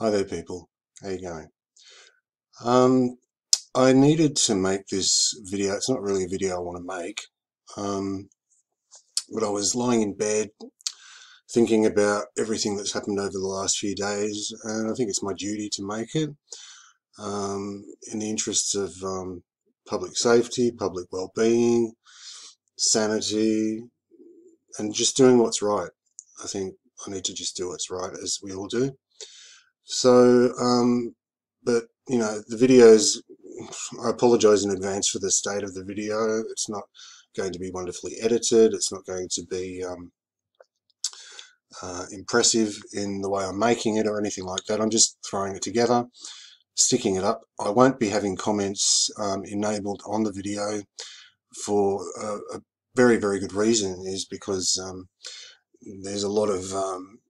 Hi there people, how you going? Um, I needed to make this video, it's not really a video I want to make, um, but I was lying in bed thinking about everything that's happened over the last few days and I think it's my duty to make it um, in the interests of um, public safety, public well-being, sanity and just doing what's right. I think I need to just do what's right as we all do. So, um, but you know, the videos, I apologize in advance for the state of the video. It's not going to be wonderfully edited. It's not going to be um, uh, impressive in the way I'm making it or anything like that. I'm just throwing it together, sticking it up. I won't be having comments um, enabled on the video for a, a, very, very good reason is because um, there's a lot of um,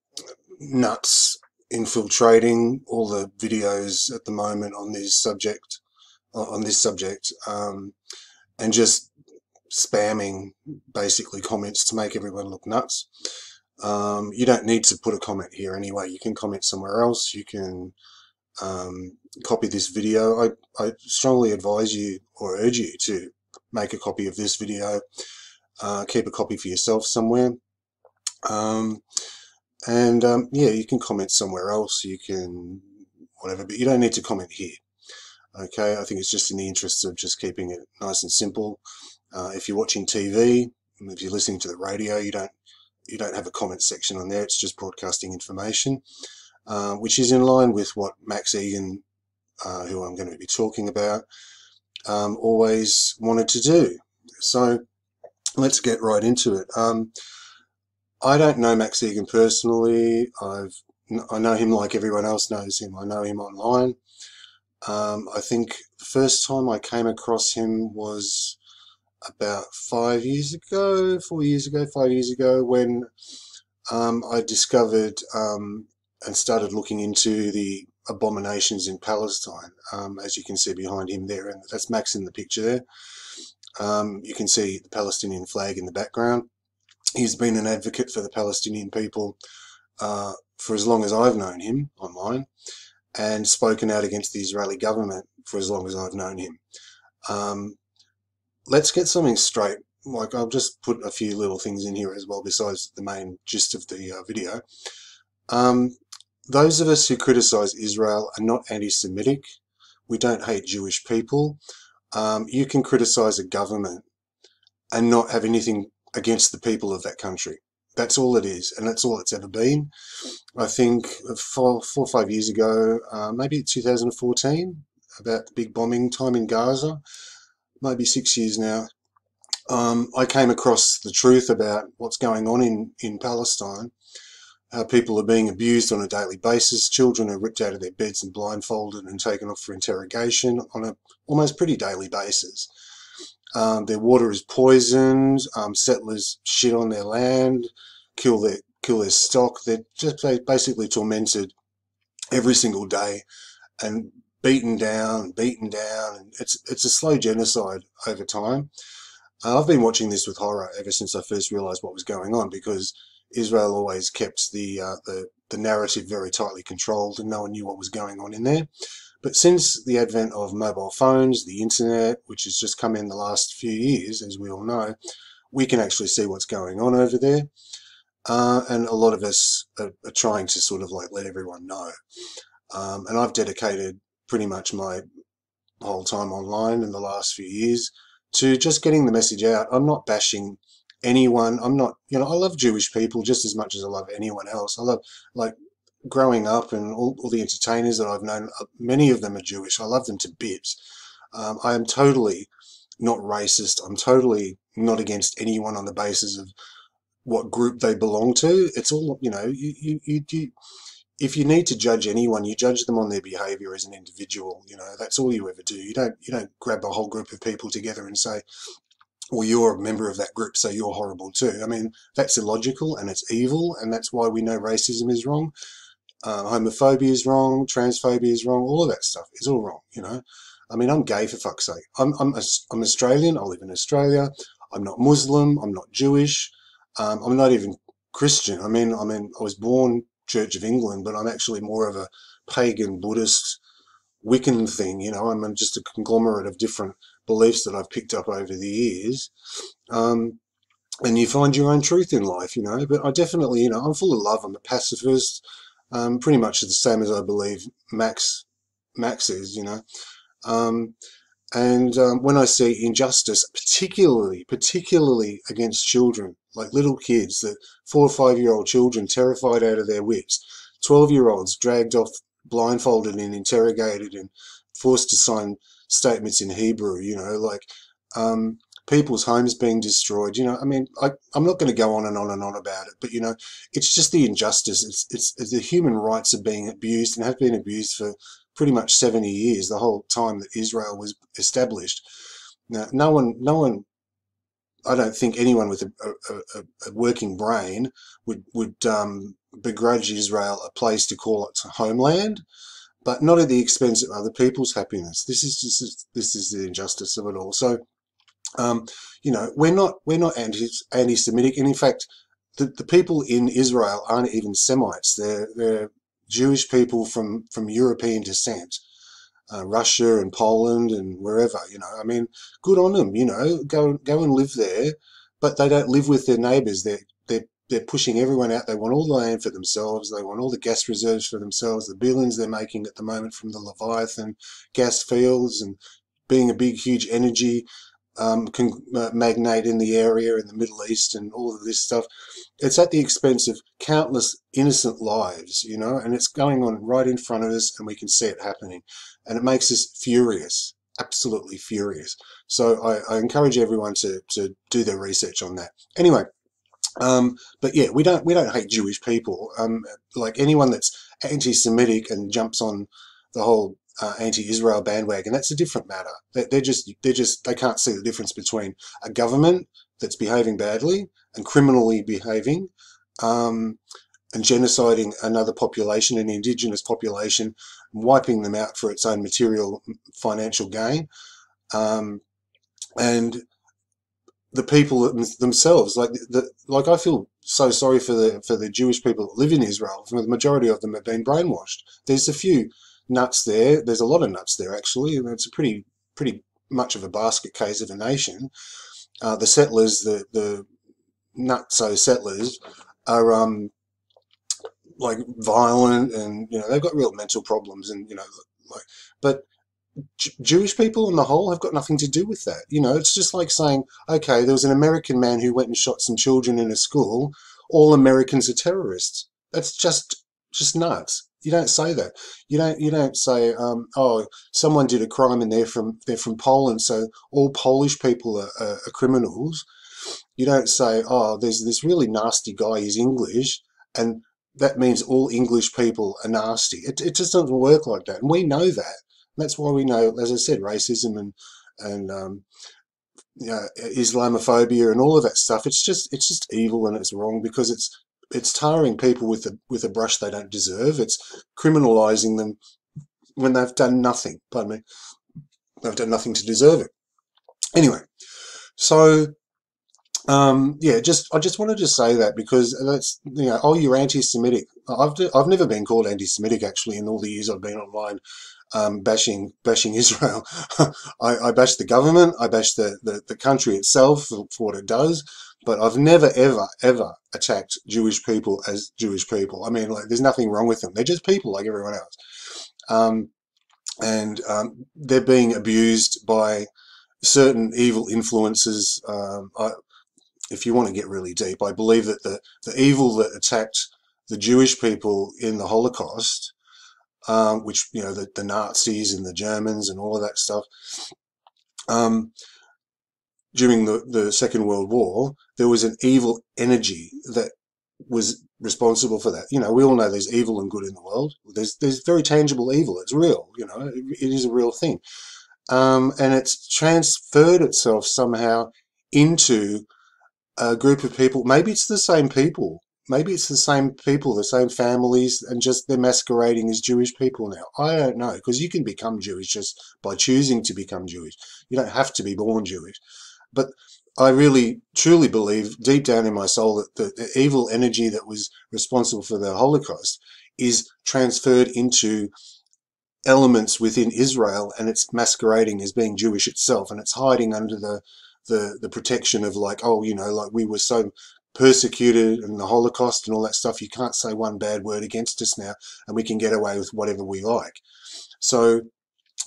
nuts infiltrating all the videos at the moment on this subject, on this subject, um, and just spamming basically comments to make everyone look nuts. Um, you don't need to put a comment here anyway. You can comment somewhere else. You can um, copy this video. I, I strongly advise you or urge you to make a copy of this video. Uh, keep a copy for yourself somewhere. Um, and um, yeah, you can comment somewhere else, you can whatever, but you don't need to comment here. Okay, I think it's just in the interest of just keeping it nice and simple. Uh, if you're watching TV, if you're listening to the radio, you don't you don't have a comment section on there. It's just broadcasting information, uh, which is in line with what Max Igan, uh, who I'm going to be talking about, um, always wanted to do. So let's get right into it. Um, I don't know Max Igan personally. I've I know him like everyone else knows him. I know him online. Um, I think the first time I came across him was about five years ago, four years ago, five years ago, when um, I discovered um, and started looking into the abominations in Palestine. Um, as you can see behind him there, and that's Max in the picture there. Um, you can see the Palestinian flag in the background he's been an advocate for the Palestinian people uh, for as long as I've known him online and spoken out against the Israeli government for as long as I've known him. Um, let's get something straight. Like I'll just put a few little things in here as well besides the main gist of the uh, video. Um, those of us who criticize Israel are not anti-Semitic. We don't hate Jewish people. Um, you can criticize a government and not have anything against the people of that country. That's all it is, and that's all it's ever been. I think four, four or five years ago, uh, maybe 2014, about the big bombing time in Gaza, maybe six years now, um, I came across the truth about what's going on in, in Palestine. How people are being abused on a daily basis. Children are ripped out of their beds and blindfolded and taken off for interrogation on a almost pretty daily basis. Um, their water is poisoned. Um, settlers shit on their land, kill their kill their stock. They're just basically tormented every single day and beaten down, beaten down. It's it's a slow genocide over time. Uh, I've been watching this with horror ever since I first realised what was going on because Israel always kept the, uh, the the narrative very tightly controlled and no one knew what was going on in there. But since the advent of mobile phones, the internet, which has just come in the last few years, as we all know, we can actually see what's going on over there. Uh, and a lot of us are, are, trying to sort of like let everyone know. Um, and I've dedicated pretty much my whole time online in the last few years to just getting the message out. I'm not bashing anyone. I'm not, you know, I love Jewish people just as much as I love anyone else. I love, like, growing up and all, all, the entertainers that I've known, uh, many of them are Jewish. I love them to bits. Um, I am totally not racist. I'm totally not against anyone on the basis of what group they belong to. It's all, you know, you, you, you, you if you need to judge anyone, you judge them on their behavior as an individual. You know, that's all you ever do. You don't, you don't grab a whole group of people together and say, well, you're a member of that group, so you're horrible too. I mean, that's illogical and it's evil, and that's why we know racism is wrong uh, homophobia is wrong, transphobia is wrong, all of that stuff is all wrong, you know. I mean, I'm gay for fuck's sake. I'm, I'm, I'm Australian, I live in Australia, I'm not Muslim, I'm not Jewish, um, I'm not even Christian. I mean, I mean, I was born Church of England, but I'm actually more of a pagan Buddhist Wiccan thing. You know, I'm just a conglomerate of different beliefs that I've picked up over the years. Um, and you find your own truth in life, you know. But I definitely, you know, I'm full of love. I'm a pacifist, um, pretty much the same as I believe Max Max is, you know. Um, and um, when I see injustice, particularly, particularly against children, like little kids, that four or five year old children terrified out of their wits, 12 year olds dragged off blindfolded and interrogated and forced to sign statements in Hebrew, you know, like um, people's homes being destroyed. You know, I mean, I, am not going to go on and on and on about it, but you know, it's just the injustice. It's, it's, it's the human rights are being abused and have been abused for pretty much 70 years, the whole time that Israel was established. Now, no one, no one, I don't think anyone with a, a, a working brain would would um, begrudge Israel a place to call it homeland, but not at the expense of other people's happiness. This is just this is the injustice of it all. So, um, you know, we're not we're not anti anti-Semitic, and in fact, the, the people in Israel aren't even Semites. They're they're Jewish people from, from European descent, uh, Russia and Poland and wherever, you know, I mean, good on them, you know, go, go and live there, but they don't live with their neighbours. They're, they're, they're pushing everyone out. They want all the land for themselves. They want all the gas reserves for themselves. The billions they're making at the moment from the Leviathan gas fields and being a big, huge energy um, uh, magnate in the area in the Middle East and all of this stuff. It's at the expense of countless innocent lives, you know, and it's going on right in front of us and we can see it happening. And it makes us furious, absolutely furious. So I, I encourage everyone to, to do their research on that. Anyway, um, but yeah, we don't we don't hate Jewish people. Um, like anyone that's anti-Semitic and jumps on the whole uh, anti-Israel bandwagon. That's a different matter. They're just they're just they can't see the difference between a government that's behaving badly and criminally behaving, um, and genociding another population, an indigenous population, wiping them out for its own material financial gain, um, and the people themselves. Like the like, I feel so sorry for the for the Jewish people that live in Israel. The majority of them have been brainwashed. There's a few nuts there. There's a lot of nuts there actually, it's a pretty pretty much of a basket case of a nation. Uh, the settlers, the the nutso settlers, are um like violent and you know they've got real mental problems and you know like but Jewish people on the whole have got nothing to do with that. You know, it's just like saying, okay, there was an American man who went and shot some children in a school. All Americans are terrorists. That's just just nuts. You don't say that. You don't. You don't say, um, "Oh, someone did a crime and they're from they're from Poland, so all Polish people are, are, are criminals." You don't say, "Oh, there's this really nasty guy. He's English, and that means all English people are nasty." It it just doesn't work like that, and we know that. That's why we know, as I said, racism and and um, you know, Islamophobia and all of that stuff. It's just it's just evil and it's wrong because it's it's tarring people with a with a brush they don't deserve. It's criminalising them when they've done nothing. Pardon me, they've done nothing to deserve it. Anyway, so um, yeah, just I just wanted to say that because that's you know, oh, you're anti-Semitic. I've I've never been called anti-Semitic actually in all the years I've been online. Um, bashing bashing Israel. I, I bash the government. I bash the, the, the country itself for, for what it does but I've never, ever, ever attacked Jewish people as Jewish people. I mean, like, there's nothing wrong with them. They're just people like everyone else. Um, and um, they're being abused by certain evil influences. Um, I, if you want to get really deep, I believe that the, the evil that attacked the Jewish people in the Holocaust, um, which, you know, the, the Nazis and the Germans and all of that stuff, um, during the, the Second World War, there was an evil energy that was responsible for that. You know, we all know there's evil and good in the world. There's there's very tangible evil. It's real. You know, it, it is a real thing, um, and it's transferred itself somehow into a group of people. Maybe it's the same people. Maybe it's the same people, the same families, and just they're masquerading as Jewish people now. I don't know because you can become Jewish just by choosing to become Jewish. You don't have to be born Jewish. But I really truly believe deep down in my soul that the, the evil energy that was responsible for the Holocaust is transferred into elements within Israel and it's masquerading as being Jewish itself and it's hiding under the the the protection of like oh you know like we were so persecuted in the Holocaust and all that stuff you can't say one bad word against us now and we can get away with whatever we like. So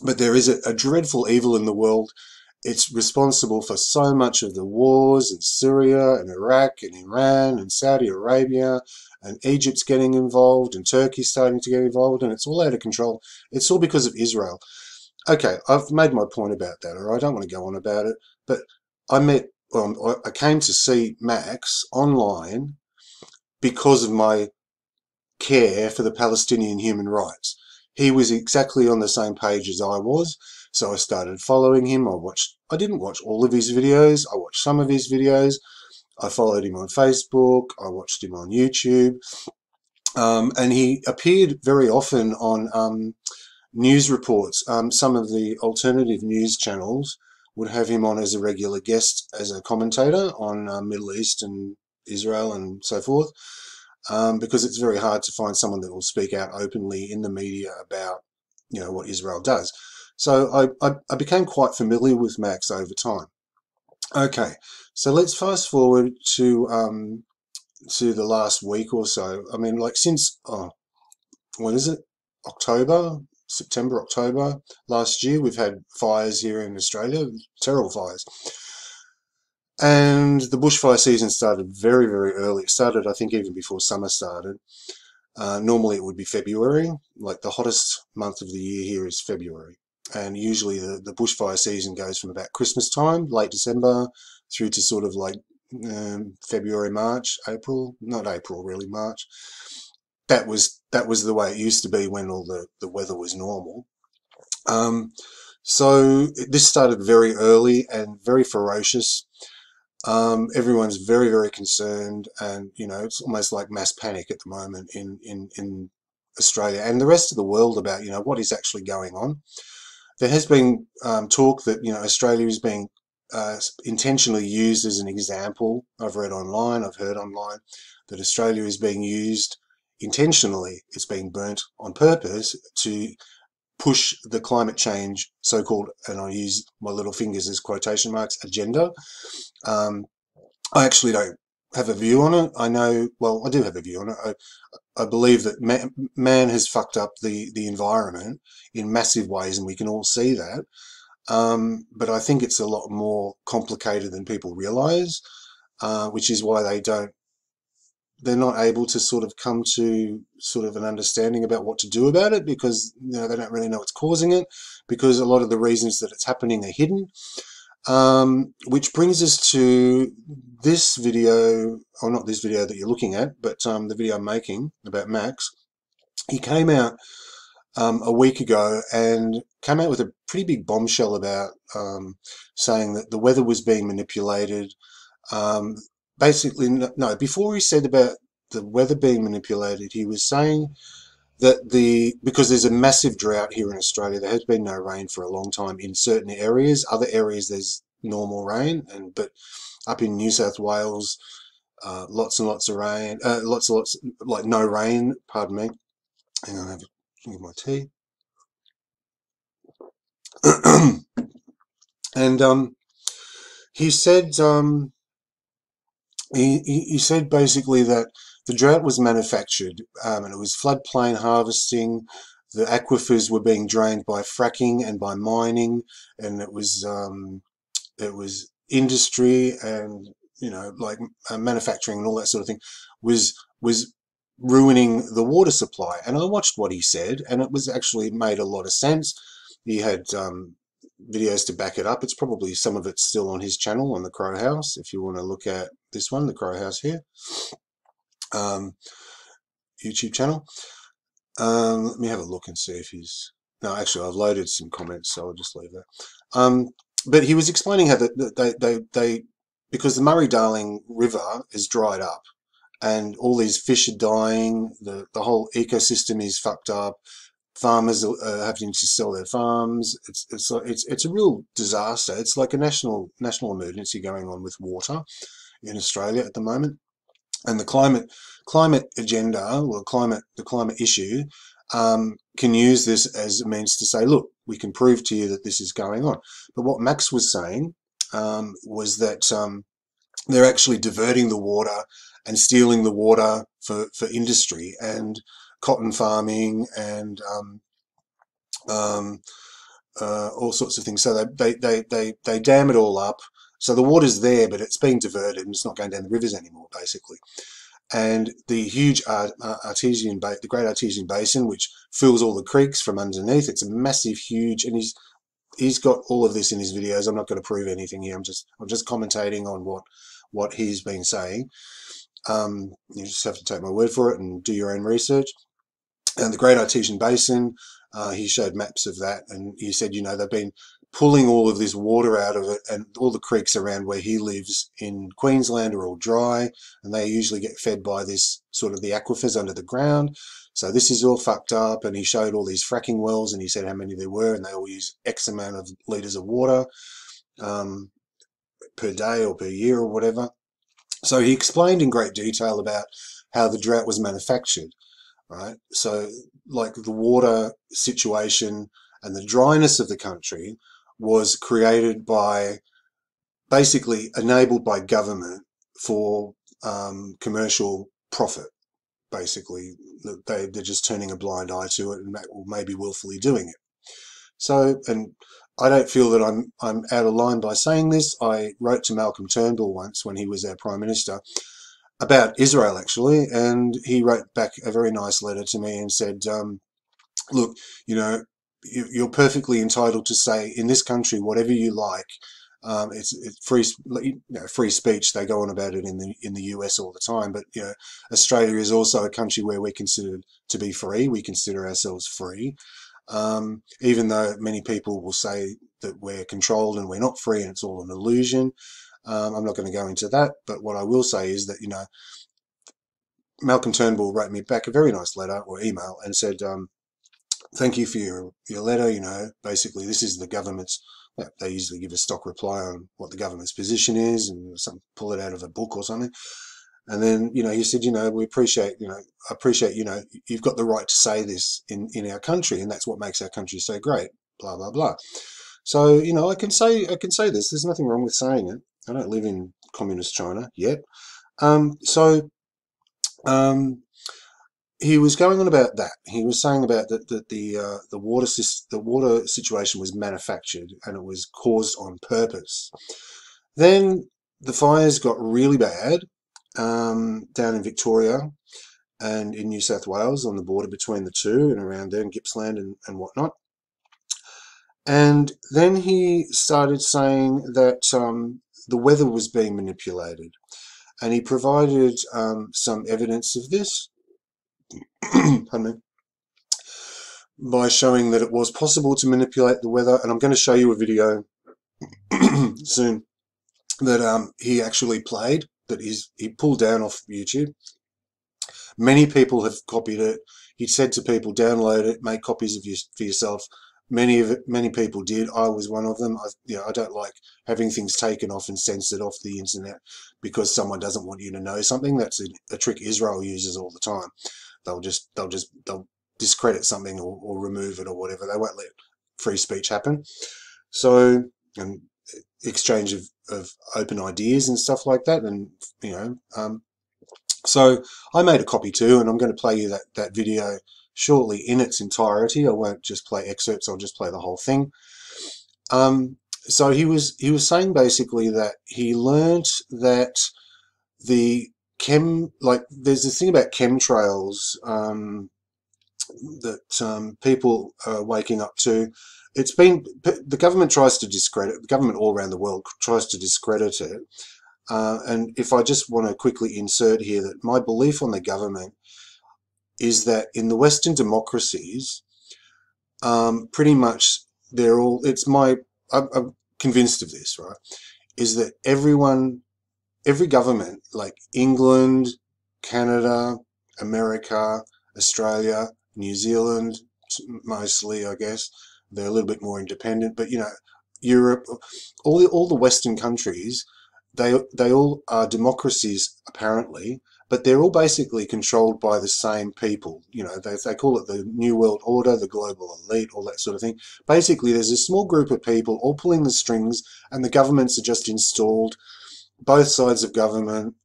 but there is a, a dreadful evil in the world it's responsible for so much of the wars in Syria and Iraq and Iran and Saudi Arabia and Egypt's getting involved and Turkey's starting to get involved and it's all out of control. It's all because of Israel. Okay, I've made my point about that, or I don't want to go on about it, but I met, well, I came to see Max online because of my care for the Palestinian human rights. He was exactly on the same page as I was. So I started following him. I watched, I didn't watch all of his videos. I watched some of his videos. I followed him on Facebook. I watched him on YouTube. Um, and he appeared very often on um, news reports. Um, some of the alternative news channels would have him on as a regular guest as a commentator on uh, Middle East and Israel and so forth. Um, because it's very hard to find someone that will speak out openly in the media about you know what Israel does. So I, I, I became quite familiar with Max over time. Okay, so let's fast forward to um, to the last week or so. I mean, like since oh, what is it? October, September, October last year, we've had fires here in Australia, terrible fires. And the bushfire season started very, very early. It started, I think, even before summer started. Uh, normally it would be February, like the hottest month of the year here is February and usually the, the bushfire season goes from about Christmas time, late December, through to sort of like um, February, March, April, not April really, March. That was that was the way it used to be when all the, the weather was normal. Um, so this started very early and very ferocious. Um, everyone's very, very concerned and, you know, it's almost like mass panic at the moment in, in, in Australia and the rest of the world about, you know, what is actually going on there has been um, talk that you know Australia is being uh, intentionally used as an example. I've read online, I've heard online that Australia is being used intentionally. It's being burnt on purpose to push the climate change so-called, and I use my little fingers as quotation marks, agenda. Um, I actually don't have a view on it. I know, well, I do have a view on it. I, I believe that man, man, has fucked up the, the environment in massive ways, and we can all see that. Um, but I think it's a lot more complicated than people realize, uh, which is why they don't, they're not able to sort of come to sort of an understanding about what to do about it because you know, they don't really know what's causing it because a lot of the reasons that it's happening are hidden. Um, which brings us to this video, or not this video that you're looking at, but um, the video I'm making about Max. He came out um, a week ago and came out with a pretty big bombshell about um, saying that the weather was being manipulated. Um, basically, no, before he said about the weather being manipulated, he was saying that the because there's a massive drought here in Australia. There has been no rain for a long time in certain areas. Other areas there's normal rain, and but up in New South Wales, uh, lots and lots of rain, uh, lots and lots like no rain. Pardon me. Hang on, I have a drink of my tea. and um, he said um, he, he said basically that the drought was manufactured um, and it was floodplain harvesting. The aquifers were being drained by fracking and by mining, and it was um, it was industry and you know like uh, manufacturing and all that sort of thing was was ruining the water supply. And I watched what he said, and it was actually made a lot of sense. He had um, videos to back it up. It's probably some of it's still on his channel on the Crowhouse. If you want to look at this one, the Crowhouse here um, YouTube channel. Um, let me have a look and see if he's... No, actually, I've loaded some comments, so I'll just leave that. Um, but he was explaining how that they, they, they, because the Murray-Darling River is dried up and all these fish are dying, the, the whole ecosystem is fucked up, farmers are having to sell their farms. It's it's it's it's a real disaster. It's like a national national emergency going on with water in Australia at the moment, and the climate climate agenda or climate the climate issue um, can use this as a means to say, look, we can prove to you that this is going on. But what Max was saying um, was that um, they're actually diverting the water and stealing the water for, for industry and cotton farming and um, um, uh, all sorts of things. So they, they, they, they, they dam it all up. So the water's there, but it's being diverted and it's not going down the rivers anymore, basically. And the huge artesian, the Great Artesian Basin, which fills all the creeks from underneath, it's a massive, huge, and he's he's got all of this in his videos. I'm not going to prove anything here. I'm just I'm just commentating on what what he's been saying. Um, you just have to take my word for it and do your own research. And the Great Artesian Basin, uh, he showed maps of that, and he said, you know, they've been pulling all of this water out of it, and all the creeks around where he lives in Queensland are all dry, and they usually get fed by this sort of the aquifers under the ground. So this is all fucked up, and he showed all these fracking wells, and he said how many there were, and they all use X amount of litres of water um, per day or per year or whatever. So he explained in great detail about how the drought was manufactured, right? So like the water situation and the dryness of the country was created by basically enabled by government for um, commercial profit. Basically, they, they're just turning a blind eye to it and maybe willfully doing it. So, and I don't feel that I'm I'm out of line by saying this. I wrote to Malcolm Turnbull once when he was our prime minister about Israel actually, and he wrote back a very nice letter to me and said, um, "Look, you know, you're perfectly entitled to say in this country whatever you like. Um, it's, it's, free, you know, free speech. They go on about it in the in the US all the time. But you know, Australia is also a country where we're considered to be free. We consider ourselves free, um, even though many people will say that we're controlled and we're not free, and it's all an illusion. Um, I'm not going to go into that. But what I will say is that you know, Malcolm Turnbull wrote me back a very nice letter or email and said. Um, thank you for your, your letter. You know, basically this is the government's, they usually give a stock reply on what the government's position is and some pull it out of a book or something. And then, you know, he said, you know, we appreciate, you know, I appreciate, you know, you've got the right to say this in, in our country and that's what makes our country so great, blah, blah, blah. So, you know, I can say, I can say this, there's nothing wrong with saying it. I don't live in communist China yet. Um, so, um, he was going on about that. He was saying about that, that the uh, the water the water situation was manufactured and it was caused on purpose. Then the fires got really bad um, down in Victoria and in New South Wales on the border between the two and around there in Gippsland and, and whatnot. And then he started saying that um, the weather was being manipulated. And he provided um, some evidence of this pardon me, by showing that it was possible to manipulate the weather. And I'm going to show you a video soon that um, he actually played, that he's, he pulled down off YouTube. Many people have copied it. He said to people, download it, make copies of you for yourself. Many of it, many people did. I was one of them. I, you know, I don't like having things taken off and censored off the internet because someone doesn't want you to know something. That's a, a trick Israel uses all the time. They'll just they'll just they'll discredit something or, or remove it or whatever. They won't let free speech happen. So and exchange of, of open ideas and stuff like that. And you know, um, so I made a copy too, and I'm going to play you that that video shortly in its entirety. I won't just play excerpts. I'll just play the whole thing. Um, so he was he was saying basically that he learned that the chem like there's this thing about chemtrails um, that um, people are waking up to. It's been the government tries to discredit the government all around the world tries to discredit it. Uh, and if I just want to quickly insert here that my belief on the government is that in the Western democracies, um, pretty much they're all. It's my I'm, I'm convinced of this, right? Is that everyone every government, like England, Canada, America, Australia, New Zealand, mostly, I guess. They're a little bit more independent, but you know, Europe, all the all the Western countries, they they all are democracies apparently, but they're all basically controlled by the same people. You know, they, they call it the New World Order, the global elite, all that sort of thing. Basically, there's a small group of people all pulling the strings, and the governments are just installed. Both sides of government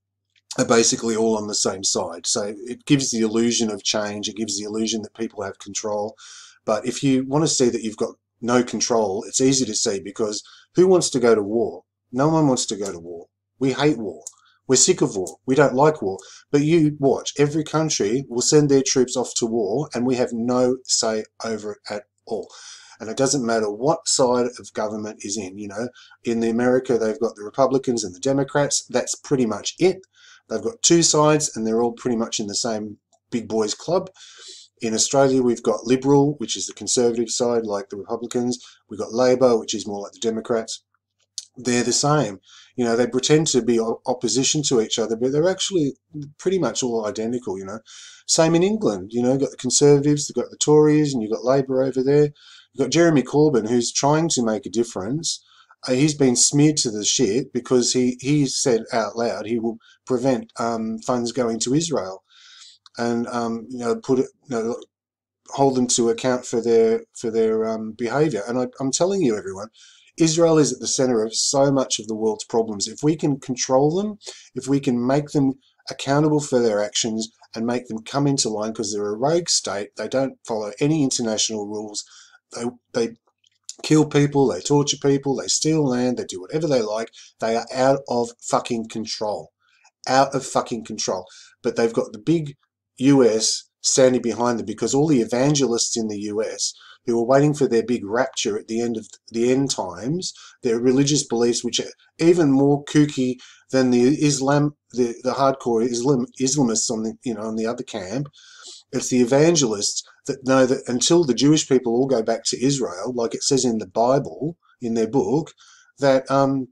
are basically all on the same side. So it gives the illusion of change, it gives the illusion that people have control. But if you want to see that you've got no control, it's easy to see because who wants to go to war? No one wants to go to war. We hate war. We're sick of war. We don't like war. But you watch, every country will send their troops off to war and we have no say over it at all. And it doesn't matter what side of government is in, you know. In the America, they've got the Republicans and the Democrats. That's pretty much it. They've got two sides and they're all pretty much in the same big boys club. In Australia, we've got Liberal, which is the conservative side, like the Republicans. We've got Labor, which is more like the Democrats. They're the same. You know, they pretend to be opposition to each other, but they're actually pretty much all identical, you know. Same in England, you know, you've got the Conservatives, you've got the Tories, and you've got Labour over there. You've got Jeremy Corbyn, who's trying to make a difference. Uh, he's been smeared to the shit because he, he said out loud he will prevent um, funds going to Israel and um, you know put it you know hold them to account for their for their um, behavior and I, I'm telling you everyone Israel is at the center of so much of the world's problems. If we can control them, if we can make them accountable for their actions and make them come into line because they're a rogue state, they don't follow any international rules, they, they kill people, they torture people, they steal land, they do whatever they like, they are out of fucking control. Out of fucking control. But they've got the big US standing behind them because all the evangelists in the US who are waiting for their big rapture at the end of the end times, their religious beliefs, which are even more kooky than the Islam, the, the hardcore Islam, Islamists on the you know on the other camp. It's the evangelists that know that until the Jewish people all go back to Israel, like it says in the Bible in their book, that um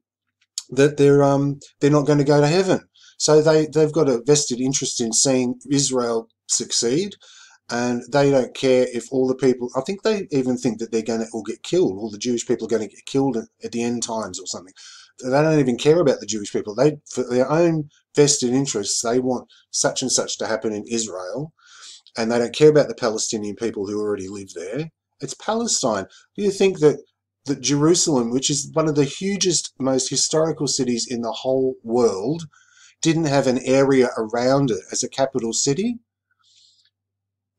that they're um they're not going to go to heaven. So they they've got a vested interest in seeing Israel succeed and they don't care if all the people i think they even think that they're going to all get killed all the jewish people are going to get killed at the end times or something they don't even care about the jewish people. They for their own vested interests they want such and such to happen in israel and they don't care about the palestinian people who already live there. It's palestine. Do you think that that jerusalem which is one of the hugest most historical cities in the whole world didn't have an area around it as a capital city?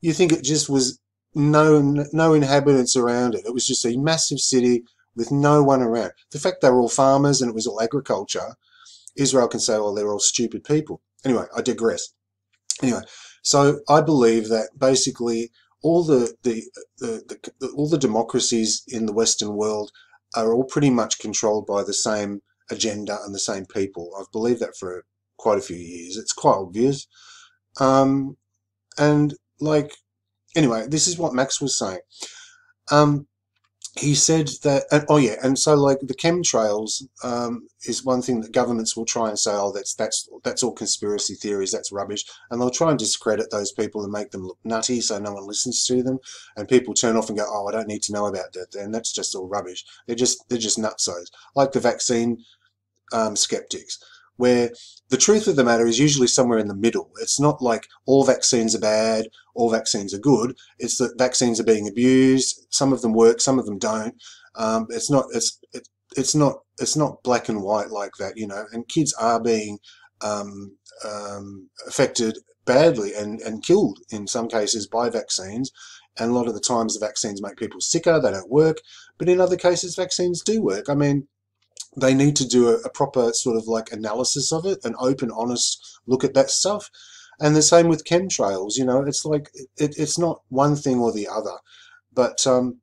You think it just was no no inhabitants around it. It was just a massive city with no one around. The fact they were all farmers and it was all agriculture, Israel can say, well, they're all stupid people. Anyway, I digress. Anyway, so I believe that basically all the, the, the, the all the democracies in the Western world are all pretty much controlled by the same agenda and the same people. I've believed that for quite a few years. It's quite obvious. Um, and like, anyway, this is what Max was saying. Um, he said that, and, oh yeah, and so like the chemtrails um, is one thing that governments will try and say, oh, that's that's that's all conspiracy theories, that's rubbish, and they'll try and discredit those people and make them look nutty, so no one listens to them, and people turn off and go, oh, I don't need to know about that, and that's just all rubbish. They're just they're just nutsos, like the vaccine um, skeptics where the truth of the matter is usually somewhere in the middle. It's not like all vaccines are bad, all vaccines are good. It's that vaccines are being abused. Some of them work, some of them don't. Um, it's not. It's it, it's not. It's not black and white like that, you know. And kids are being um, um, affected badly and and killed in some cases by vaccines. And a lot of the times, the vaccines make people sicker. They don't work. But in other cases, vaccines do work. I mean, they need to do a, a, proper sort of like analysis of it, an open, honest look at that stuff. And the same with chemtrails, you know, it's like, it, it's not one thing or the other. But um,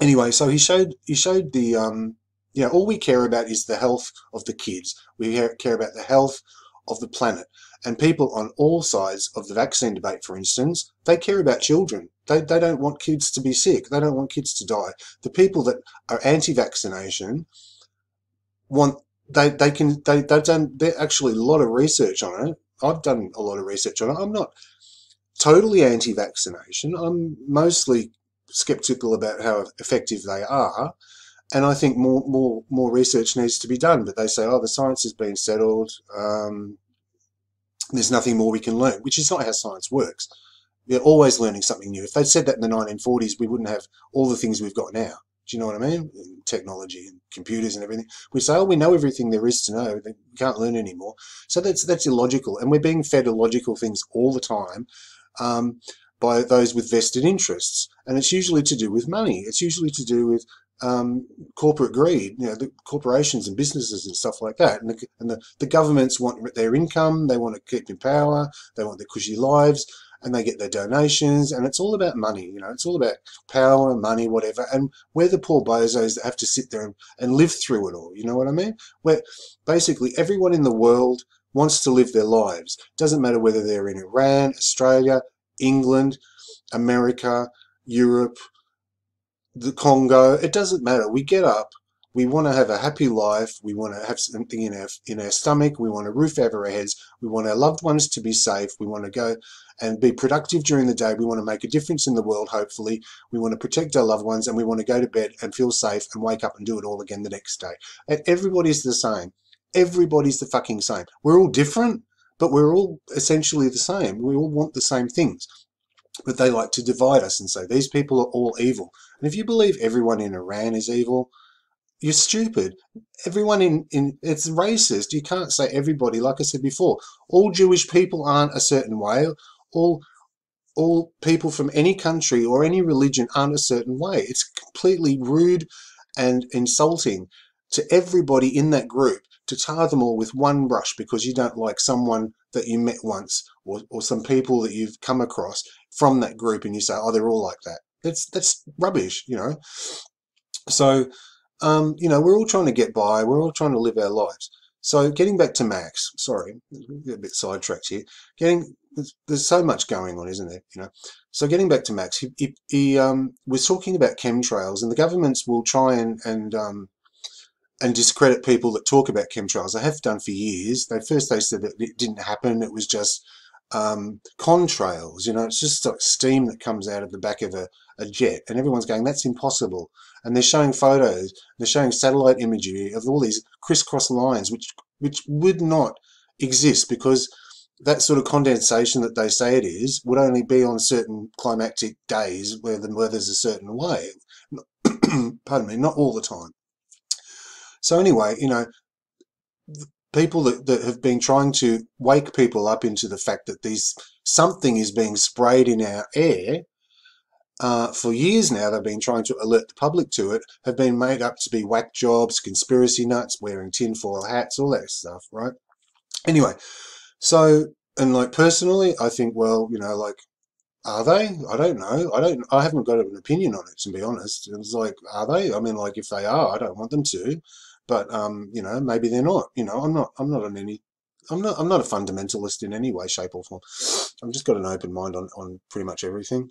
anyway, so he showed, he showed the, um, you know, all we care about is the health of the kids. We care about the health of the planet. And people on all sides of the vaccine debate, for instance, they care about children. They, they don't want kids to be sick. They don't want kids to die. The people that are anti-vaccination want they they can they they've done they actually a lot of research on it. I've done a lot of research on it. I'm not totally anti-vaccination. I'm mostly skeptical about how effective they are. And I think more, more, more research needs to be done. But they say, oh, the science has been settled. Um, there's nothing more we can learn, which is not how science works. They're always learning something new. If they'd said that in the 1940s, we wouldn't have all the things we've got now. Do you know what I mean? Technology and computers and everything. We say, oh, we know everything there is to know. We can't learn anymore. So that's that's illogical. And we're being fed illogical things all the time um, by those with vested interests. And it's usually to do with money. It's usually to do with um, corporate greed, you know, the corporations and businesses and stuff like that. And, the, and the, the governments want their income, they want to keep in power, they want their cushy lives, and they get their donations, and it's all about money, you know, it's all about power, and money, whatever. And we're the poor bozos that have to sit there and, and live through it all, you know what I mean? Where basically everyone in the world wants to live their lives. Doesn't matter whether they're in Iran, Australia, England, America, Europe, the Congo, it doesn't matter. We get up, we want to have a happy life, we want to have something in our in our stomach, we want a roof over our heads, we want our loved ones to be safe, we want to go and be productive during the day, we want to make a difference in the world, hopefully, we want to protect our loved ones, and we want to go to bed and feel safe and wake up and do it all again the next day. And everybody's the same. Everybody's the fucking same. We're all different, but we're all essentially the same. We all want the same things. But they like to divide us and say, these people are all evil. And if you believe everyone in Iran is evil, you're stupid. Everyone in, in it's racist. You can't say everybody, like I said before. All Jewish people aren't a certain way. All all people from any country or any religion aren't a certain way. It's completely rude and insulting to everybody in that group to tar them all with one brush because you don't like someone that you met once or, or some people that you've come across from that group and you say, oh, they're all like that. That's, that's rubbish, you know. So, um, you know, we're all trying to get by. We're all trying to live our lives. So getting back to Max, sorry, a bit sidetracked here. Getting there's, there's, so much going on, isn't there? You know. So getting back to Max, he, he, he um, was talking about chemtrails, and the governments will try and and um, and discredit people that talk about chemtrails. They have done for years. They first they said that it didn't happen. It was just um, contrails. You know, it's just like steam that comes out of the back of a, a jet, and everyone's going, "That's impossible." And they're showing photos. They're showing satellite imagery of all these crisscross lines, which which would not exist because that sort of condensation that they say it is would only be on certain climatic days where the weather's a certain way. Pardon me, not all the time. So anyway, you know, people that, that have been trying to wake people up into the fact that these something is being sprayed in our air uh, for years now they've been trying to alert the public to it have been made up to be whack jobs conspiracy nuts wearing tinfoil hats all that stuff right? Anyway so and like personally i think well you know like are they? I don't know. I don't i haven't got an opinion on it to be honest. It's like are they? I mean like if they are i don't want them to but um, you know, maybe they're not. You know, I'm not. I'm not on any. I'm not. I'm not a fundamentalist in any way, shape, or form. I've just got an open mind on on pretty much everything.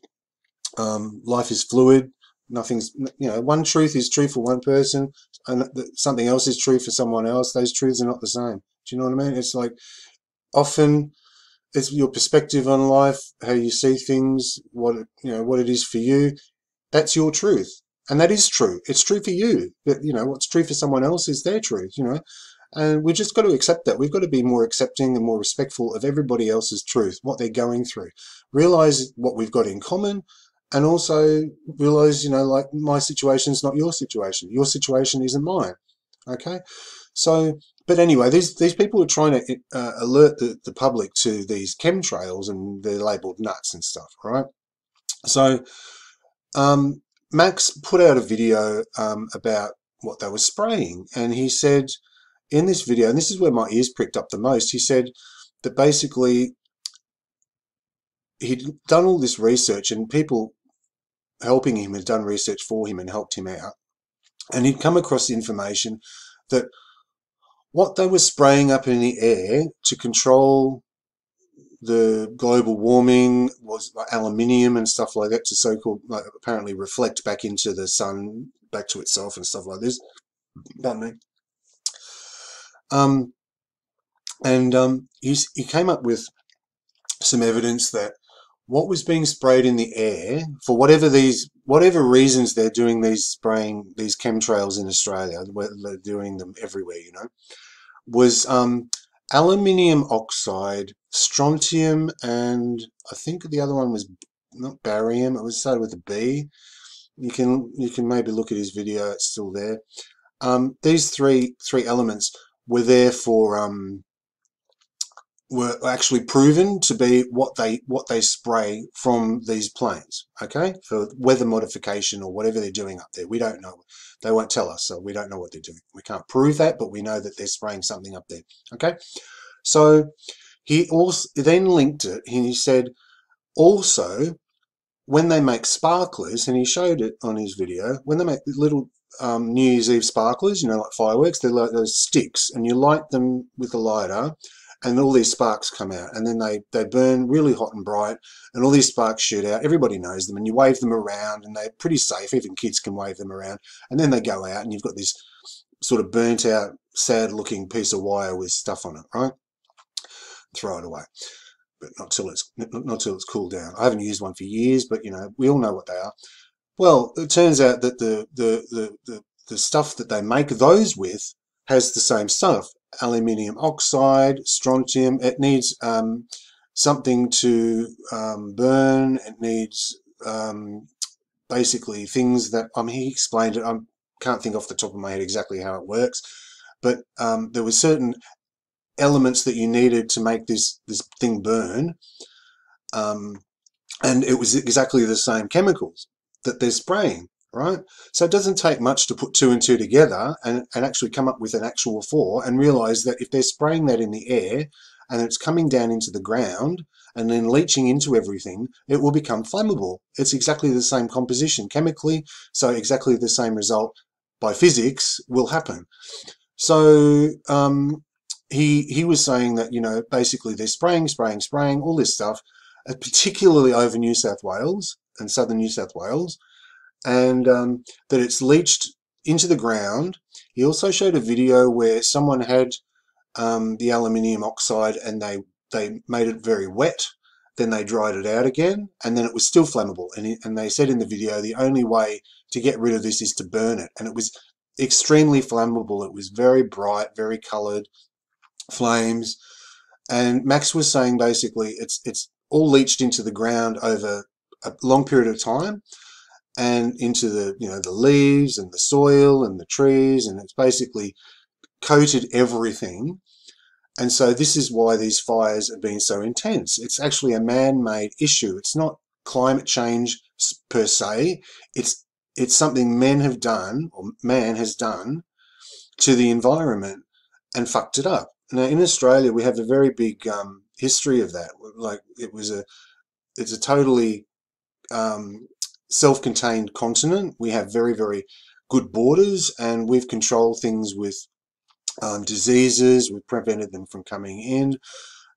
Um, life is fluid. Nothing's. You know, one truth is true for one person, and something else is true for someone else. Those truths are not the same. Do you know what I mean? It's like often it's your perspective on life, how you see things, what you know, what it is for you. That's your truth. And that is true. It's true for you. But, you know, what's true for someone else is their truth, you know. And we've just got to accept that. We've got to be more accepting and more respectful of everybody else's truth, what they're going through. Realize what we've got in common and also realize, you know, like my situation is not your situation. Your situation isn't mine. Okay? So, but anyway, these, these people are trying to uh, alert the, the public to these chemtrails and they're labeled nuts and stuff, right? So, um, Max put out a video um, about what they were spraying, and he said in this video, and this is where my ears pricked up the most, he said that basically he'd done all this research and people helping him had done research for him and helped him out. And he'd come across information that what they were spraying up in the air to control the global warming was like aluminium and stuff like that to so-called like, apparently reflect back into the sun back to itself and stuff like this. Pardon me. Um, and um, he came up with some evidence that what was being sprayed in the air for whatever these whatever reasons they're doing these spraying these chemtrails in Australia, they're doing them everywhere, you know, was um, aluminium oxide, strontium, and I think the other one was not barium. It was started with a B. You can you can maybe look at his video; it's still there. Um, these three three elements were there for um, were actually proven to be what they what they spray from these planes okay for weather modification or whatever they're doing up there we don't know they won't tell us so we don't know what they're doing we can't prove that but we know that they're spraying something up there okay so he also then linked it and he said also when they make sparklers and he showed it on his video when they make little um, New Year's Eve sparklers you know like fireworks they're like those sticks and you light them with a lighter and all these sparks come out and then they, they burn really hot and bright and all these sparks shoot out. Everybody knows them and you wave them around and they're pretty safe. Even kids can wave them around and then they go out and you've got this sort of burnt out, sad looking piece of wire with stuff on it, right? Throw it away. But not till it's not till it's cooled down. I haven't used one for years, but you know, we all know what they are. Well, it turns out that the the the, the, the stuff that they make those with has the same stuff aluminium oxide, strontium. It needs um, something to um, burn. It needs um, basically things that, I mean, he explained it, I can't think off the top of my head exactly how it works, but um, there were certain elements that you needed to make this, this thing burn. Um, and it was exactly the same chemicals that they're spraying right? So it doesn't take much to put two and two together and, and actually come up with an actual four and realize that if they're spraying that in the air and it's coming down into the ground and then leaching into everything, it will become flammable. It's exactly the same composition chemically, so exactly the same result by physics will happen. So um, he he was saying that you know basically they're spraying, spraying, spraying all this stuff, uh, particularly over New South Wales and southern New South Wales, and um, that it's leached into the ground. He also showed a video where someone had um, the aluminium oxide and they, they made it very wet. Then they dried it out again and then it was still flammable. And, and they said in the video, the only way to get rid of this is to burn it. And it was extremely flammable. It was very bright, very colored flames. And Max was saying basically it's, it's all leached into the ground over a long period of time and into the you know the leaves and the soil and the trees and it's basically coated everything. And so this is why these fires have been so intense. It's actually a man-made issue. It's not climate change per se. It's it's something men have done or man has done to the environment and fucked it up now in australia we have a very big um, history of that like it was a it's a totally um, self-contained continent. We have very, very good borders and we've controlled things with um, diseases. We've prevented them from coming in.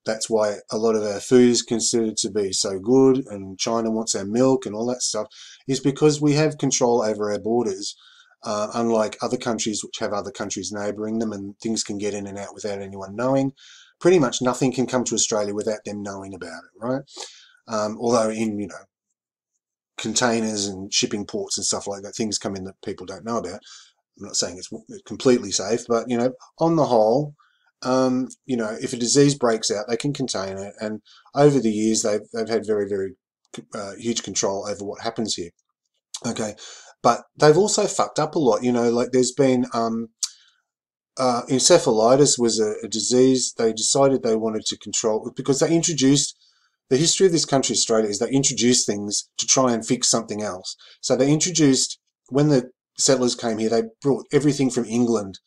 That's why a lot of our food is considered to be so good and China wants our milk and all that stuff is because we have control over our borders uh, unlike other countries which have other countries neighbouring them and things can get in and out without anyone knowing. Pretty much nothing can come to Australia without them knowing about it, right? Um, although in, you know, containers and shipping ports and stuff like that, things come in that people don't know about. I'm not saying it's completely safe, but you know, on the whole, um, you know, if a disease breaks out, they can contain it. And over the years, they've they've had very very uh, huge control over what happens here. Okay, but they've also fucked up a lot. You know, like there's been um, uh, encephalitis was a, a disease they decided they wanted to control because they introduced the history of this country, Australia, is they introduced things to try and fix something else. So they introduced, when the settlers came here, they brought everything from England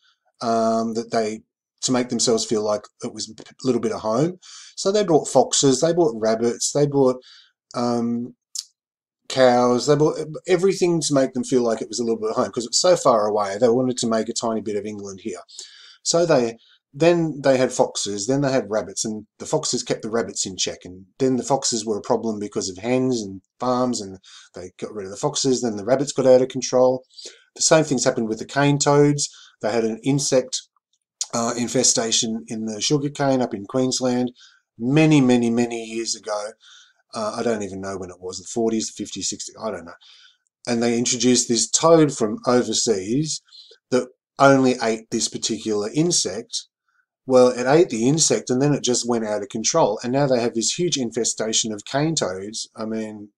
um, that they, to make themselves feel like it was a little bit of home. So they brought foxes, they brought rabbits, they brought um, cows, they brought everything to make them feel like it was a little bit home because it's so far away. They wanted to make a tiny bit of England here. So they then they had foxes, then they had rabbits, and the foxes kept the rabbits in check. And then the foxes were a problem because of hens and farms, and they got rid of the foxes. Then the rabbits got out of control. The same things happened with the cane toads. They had an insect uh, infestation in the sugarcane up in Queensland many, many, many years ago. Uh, I don't even know when it was, the 40s, 50s, 60s, I don't know. And they introduced this toad from overseas that only ate this particular insect. Well, it ate the insect and then it just went out of control. And now they have this huge infestation of cane toads. I mean,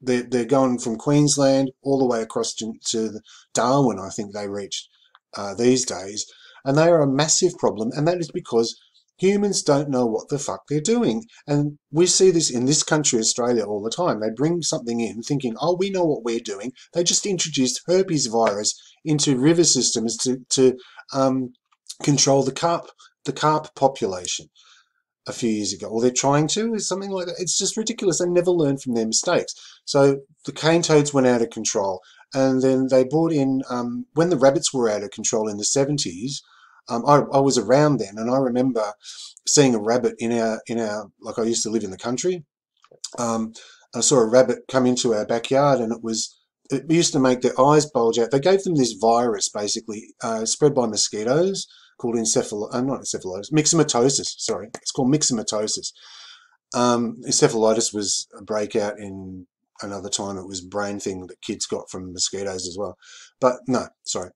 they're, they're going from Queensland all the way across to, to Darwin, I think they reached uh, these days. And they are a massive problem. And that is because humans don't know what the fuck they're doing. And we see this in this country, Australia, all the time. They bring something in thinking, oh, we know what we're doing. They just introduced herpes virus into river systems to, to um, control the carp, the carp population a few years ago, or they're trying to, is something like that. It's just ridiculous. They never learn from their mistakes. So the cane toads went out of control, and then they brought in um, when the rabbits were out of control in the 70s. Um, I, I, was around then, and I remember seeing a rabbit in our in our like I used to live in the country. Um, I saw a rabbit come into our backyard, and it was it used to make their eyes bulge out. They gave them this virus, basically uh, spread by mosquitoes, called encephalitis, uh, not encephalitis, myxomatosis, sorry. It's called myxomatosis. Um, encephalitis was a breakout in another time. It was brain thing that kids got from mosquitoes as well. But no, sorry.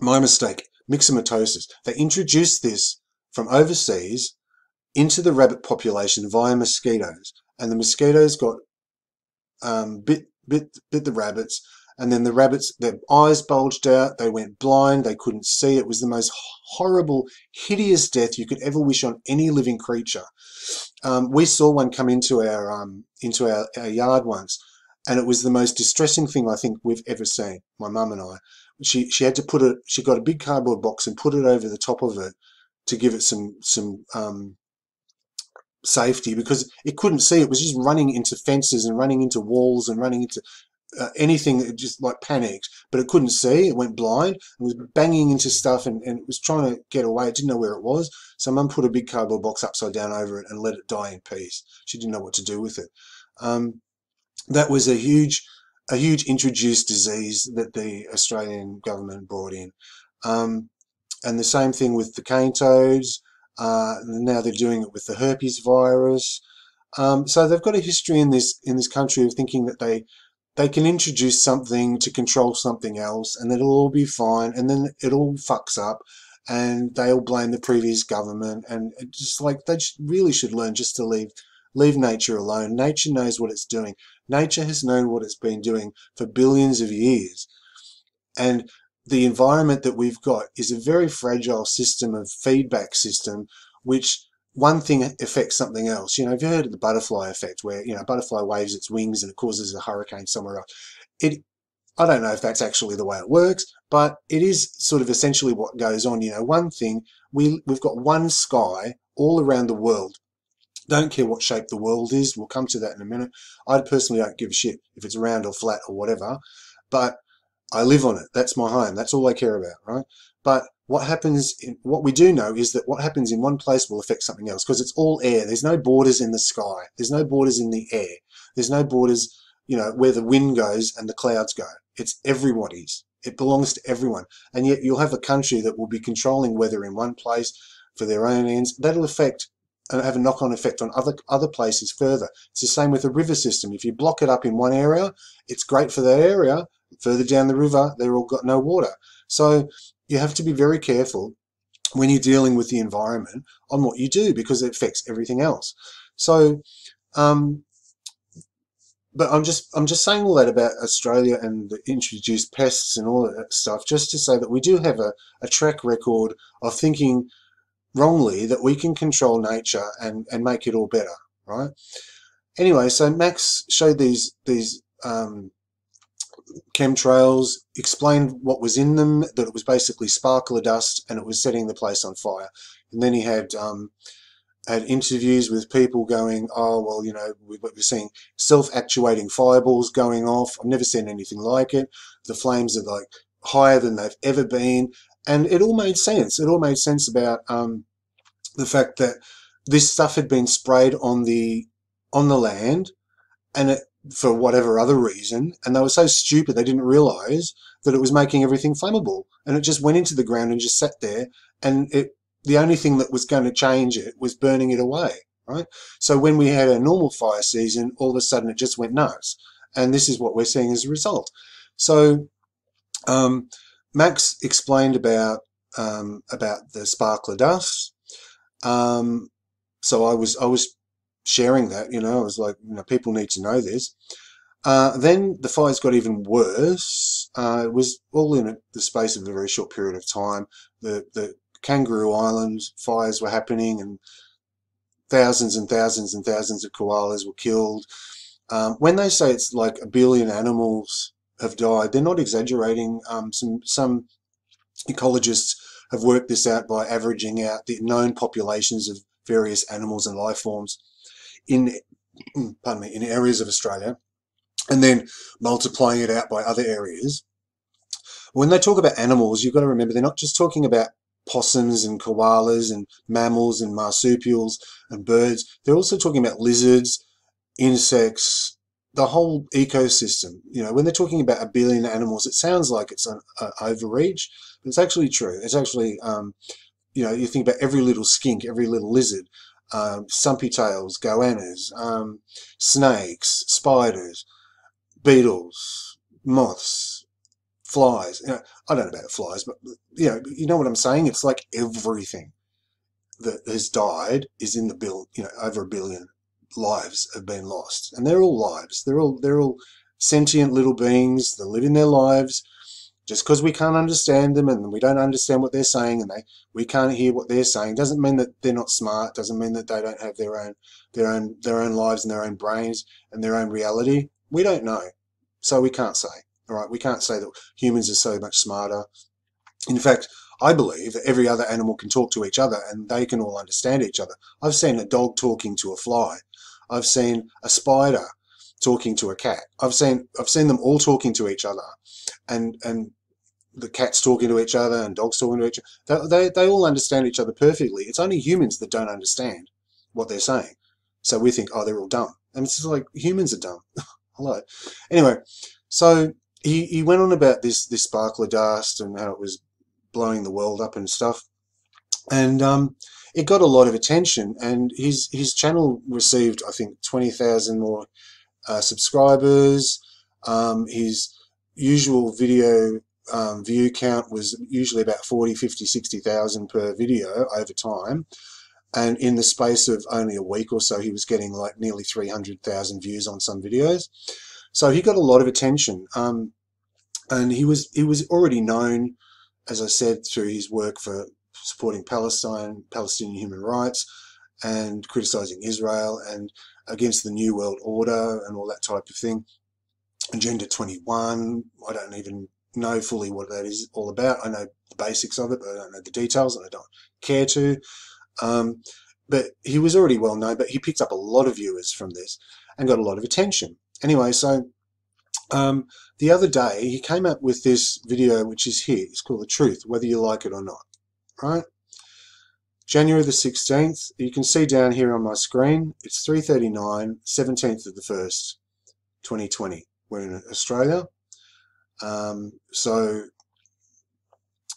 My mistake. Myxomatosis. They introduced this from overseas into the rabbit population via mosquitoes. And the mosquitoes got um, bit, bit, bit the rabbits and then the rabbits, their eyes bulged out, they went blind, they couldn't see. It was the most horrible, hideous death you could ever wish on any living creature. Um, we saw one come into our um, into our, our yard once, and it was the most distressing thing I think we've ever seen. My mum and I. She she had to put it. She got a big cardboard box and put it over the top of it to give it some some um, safety because it couldn't see. It was just running into fences and running into walls and running into uh, anything that just like panicked, but it couldn't see. It went blind. It was banging into stuff and, and it was trying to get away. It didn't know where it was. So mum put a big cardboard box upside down over it and let it die in peace. She didn't know what to do with it. Um, that was a huge, a huge introduced disease that the Australian government brought in. Um, and the same thing with the cane toads. Uh, now they're doing it with the herpes virus. Um, so they've got a history in this in this country of thinking that they they can introduce something to control something else and it'll all be fine and then it all fucks up and they'll blame the previous government and it's just like they really should learn just to leave leave nature alone nature knows what it's doing nature has known what it's been doing for billions of years and the environment that we've got is a very fragile system of feedback system which one thing affects something else. You know, have you heard of the butterfly effect where, you know, a butterfly waves its wings and it causes a hurricane somewhere else? It, I don't know if that's actually the way it works, but it is sort of essentially what goes on. You know, one thing, we, we've got one sky all around the world. Don't care what shape the world is. We'll come to that in a minute. I personally don't give a shit if it's round or flat or whatever, but I live on it. That's my home. That's all I care about, right? But what happens in, what we do know is that what happens in one place will affect something else because it's all air. There's no borders in the sky. There's no borders in the air. There's no borders, you know, where the wind goes and the clouds go. It's everybody's. It belongs to everyone. And yet you'll have a country that will be controlling weather in one place for their own ends. That'll affect have a knock-on effect on other other places further. It's the same with the river system. If you block it up in one area, it's great for that area. Further down the river, they're all got no water. So you have to be very careful when you're dealing with the environment on what you do because it affects everything else. So, um, but I'm just I'm just saying all that about Australia and the introduced pests and all that stuff, just to say that we do have a, a track record of thinking wrongly that we can control nature and and make it all better, right? Anyway, so Max showed these these um, chemtrails, explained what was in them, that it was basically sparkler dust and it was setting the place on fire. And then he had um, had interviews with people going, oh, well, you know, we, we're seeing self-actuating fireballs going off. I've never seen anything like it. The flames are like higher than they've ever been. And it all made sense. It all made sense about um, the fact that this stuff had been sprayed on the on the land and it for whatever other reason, and they were so stupid they didn't realize that it was making everything flammable, and it just went into the ground and just sat there, and it the only thing that was going to change it was burning it away, right? So when we had a normal fire season, all of a sudden it just went nuts. And this is what we're seeing as a result. So um, Max explained about um, about the sparkler dust. Um, so I was I was sharing that, you know, I was like, you know, people need to know this. Uh, then the fires got even worse. Uh, it was all in the space of a very short period of time. The the Kangaroo Island fires were happening, and thousands and thousands and thousands of koalas were killed. Um, when they say it's like a billion animals have died, they're not exaggerating. Um, some some ecologists have worked this out by averaging out the known populations of various animals and life forms in pardon me in areas of Australia, and then multiplying it out by other areas. When they talk about animals, you've got to remember they're not just talking about possums and koalas and mammals and marsupials and birds. They're also talking about lizards, insects, the whole ecosystem. You know, when they're talking about a billion animals, it sounds like it's an overreach, but it's actually true. It's actually, um, you know, you think about every little skink, every little lizard, um, stumpy tails, goannas, um, snakes, spiders, beetles, moths, flies. You know, I don't know about flies, but you know, you know what I'm saying. It's like everything that has died is in the bill. You know, over a billion lives have been lost, and they're all lives. They're all they're all sentient little beings that live in their lives. Just because we can't understand them and we don't understand what they're saying and they we can't hear what they're saying doesn't mean that they're not smart. Doesn't mean that they don't have their own their own their own lives and their own brains and their own reality. We don't know, so we can't say. All right, we can't say that humans are so much smarter. In fact, I believe that every other animal can talk to each other and they can all understand each other. I've seen a dog talking to a fly. I've seen a spider talking to a cat. I've seen I've seen them all talking to each other, and and the cats talking to each other and dogs talking to each other. They, they, all understand each other perfectly. It's only humans that don't understand what they're saying. So we think, oh, they're all dumb. And it's like humans are dumb. Hello. Anyway, so he, he went on about this this sparkler dust and how it was blowing the world up and stuff, and um, it got a lot of attention. And his his channel received I think twenty thousand more uh, subscribers. Um, his usual video um, view count was usually about 40, 50, 60,000 per video over time. And in the space of only a week or so, he was getting like nearly 300,000 views on some videos. So he got a lot of attention. Um, and he was he was already known, as I said, through his work for supporting Palestine, Palestinian human rights, and criticizing Israel and against the New World Order and all that type of thing. Agenda 21, I don't even know fully what that is all about. I know the basics of it, but I don't know the details, and I don't care to. Um, but he was already well known, but he picked up a lot of viewers from this and got a lot of attention. Anyway, so um, the other day he came up with this video, which is here. It's called The Truth, whether you like it or not. Right? January the 16th, you can see down here on my screen, it's 3.39, 17th of the 1st, 2020. We're in Australia. Um, so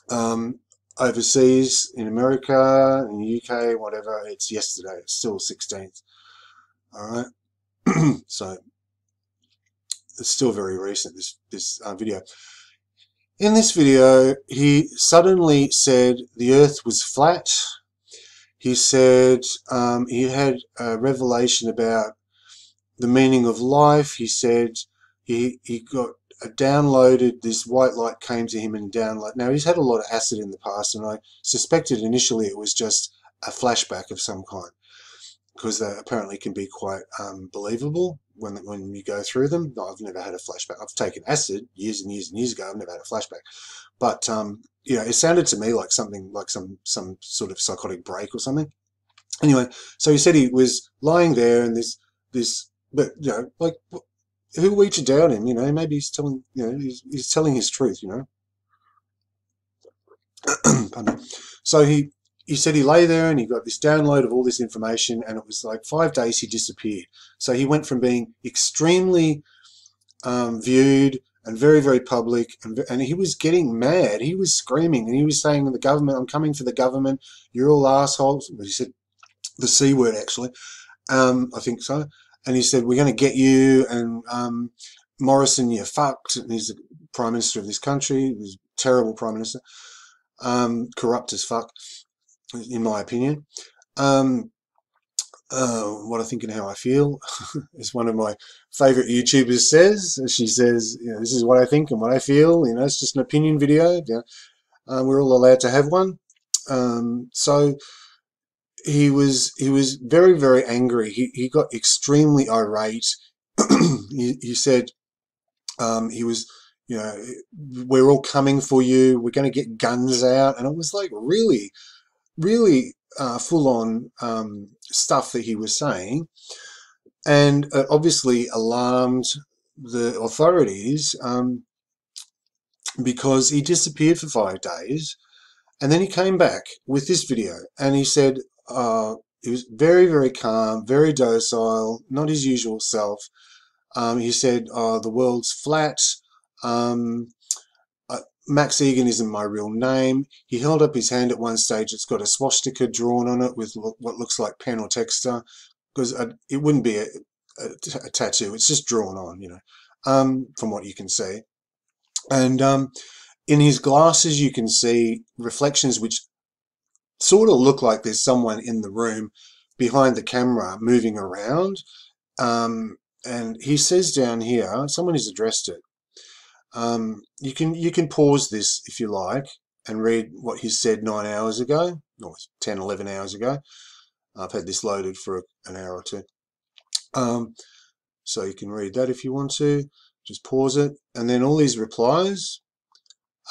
um, overseas in America, in the UK, whatever, it's yesterday. It's still 16th. All right. so it's still very recent, this, this uh, video. In this video, he suddenly said the earth was flat. He said um, he had a revelation about the meaning of life. He said he, he got downloaded, this white light came to him and download. Now, he's had a lot of acid in the past, and I suspected initially it was just a flashback of some kind, because they apparently can be quite um, believable when when you go through them. No, I've never had a flashback. I've taken acid years and years and years ago. I've never had a flashback, but um, you know, it sounded to me like something like some some sort of psychotic break or something. Anyway, so he said he was lying there, and this this, but you know, like who we to doubt him? You know, maybe he's telling, you know, he's, he's telling his truth. You know. so he he said he lay there and he got this download of all this information, and it was like five days he disappeared. So he went from being extremely um, viewed and very very public, and, and he was getting mad. He was screaming and he was saying the government, "I'm coming for the government. You're all assholes." But he said the c word actually, Um, I think so. And he said, we're going to get you and um, Morrison, you're fucked. And he's the prime minister of this country. He's terrible prime minister. Um, corrupt as fuck, in my opinion. Um, uh, what I think and how I feel, as one of my favorite YouTubers says. She says, you know, this is what I think and what I feel. You know, it's just an opinion video. Yeah. Uh, we're all allowed to have one. Um, so he was he was very very angry. He he got extremely irate. he, he said um, he was you know we're all coming for you. We're going to get guns out, and it was like really really uh, full on um, stuff that he was saying, and it obviously alarmed the authorities um, because he disappeared for five days. And then he came back with this video and he said, uh, he was very, very calm, very docile, not his usual self. Um, he said, uh, the world's flat. Um, uh, Max Igan isn't my real name. He held up his hand at one stage. It's got a swastika drawn on it with what looks like pen or Texta because it wouldn't be a, a, tattoo. It's just drawn on, you know, um, from what you can see. And um, in his glasses, you can see reflections which sort of look like there's someone in the room behind the camera moving around. Um, and he says down here, someone has addressed it. Um, you can you can pause this if you like and read what he said nine hours ago, or 10, 11 hours ago. I've had this loaded for an hour or two. Um, so you can read that if you want to. Just pause it. And then all these replies,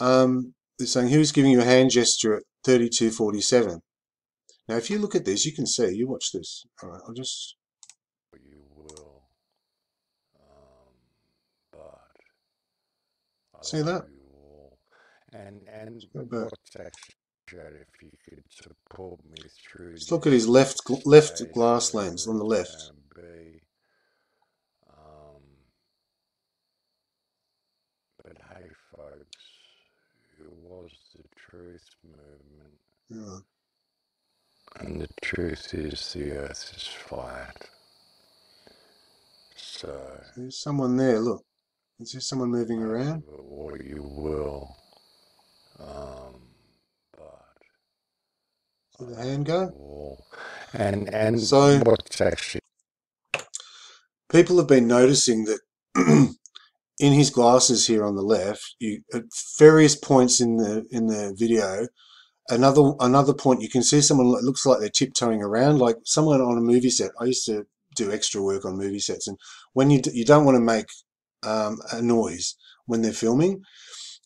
um, they're saying, who's giving you a hand gesture 3247. Now, if you look at this, you can see, you watch this. All right, I'll just... You will, um, but... See that? And, and what's actually, if you could support me through... Just look at his left left glass lens on the left. Um, but hey, folks, it was the truth movement. Yeah. And the truth is the earth is flat. So. There's someone there, look. Is there someone moving around? Or you will. Um, but. Did the hand go? And, and so, what's actually. People have been noticing that in his glasses here on the left, you at various points in the in the video, another another point you can see someone that looks like they're tiptoeing around, like someone on a movie set. I used to do extra work on movie sets, and when you you don't want to make um, a noise when they're filming,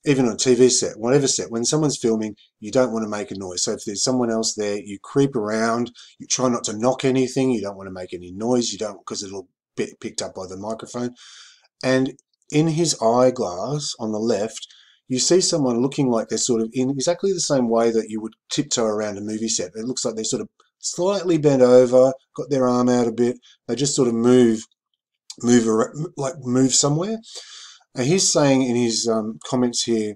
even on a TV set, whatever set, when someone's filming, you don't want to make a noise. So if there's someone else there, you creep around, you try not to knock anything, you don't want to make any noise, you don't because it'll be picked up by the microphone. And in his eyeglass on the left, you see someone looking like they're sort of in exactly the same way that you would tiptoe around a movie set. It looks like they're sort of slightly bent over, got their arm out a bit. They just sort of move, move like move somewhere. And he's saying in his um, comments here,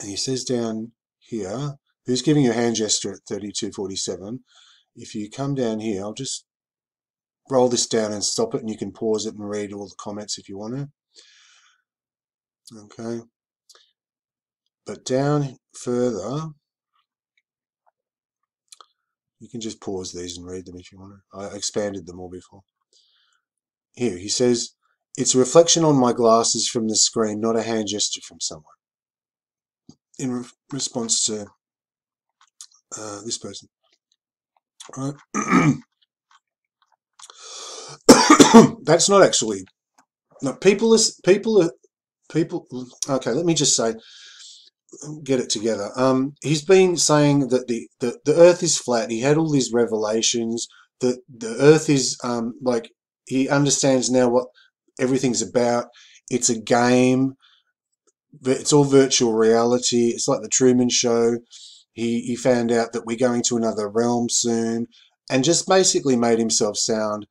and he says down here, who's giving you a hand gesture at 3247? If you come down here, I'll just roll this down and stop it, and you can pause it and read all the comments if you want to okay but down further you can just pause these and read them if you want to. I expanded them all before. Here he says it's a reflection on my glasses from the screen not a hand gesture from someone. In re response to uh, this person. Right? That's not actually no, people is people are people okay let me just say get it together. Um he's been saying that the, the the earth is flat he had all these revelations that the earth is um like he understands now what everything's about. It's a game. It's all virtual reality. It's like the truman show. He he found out that we're going to another realm soon and just basically made himself sound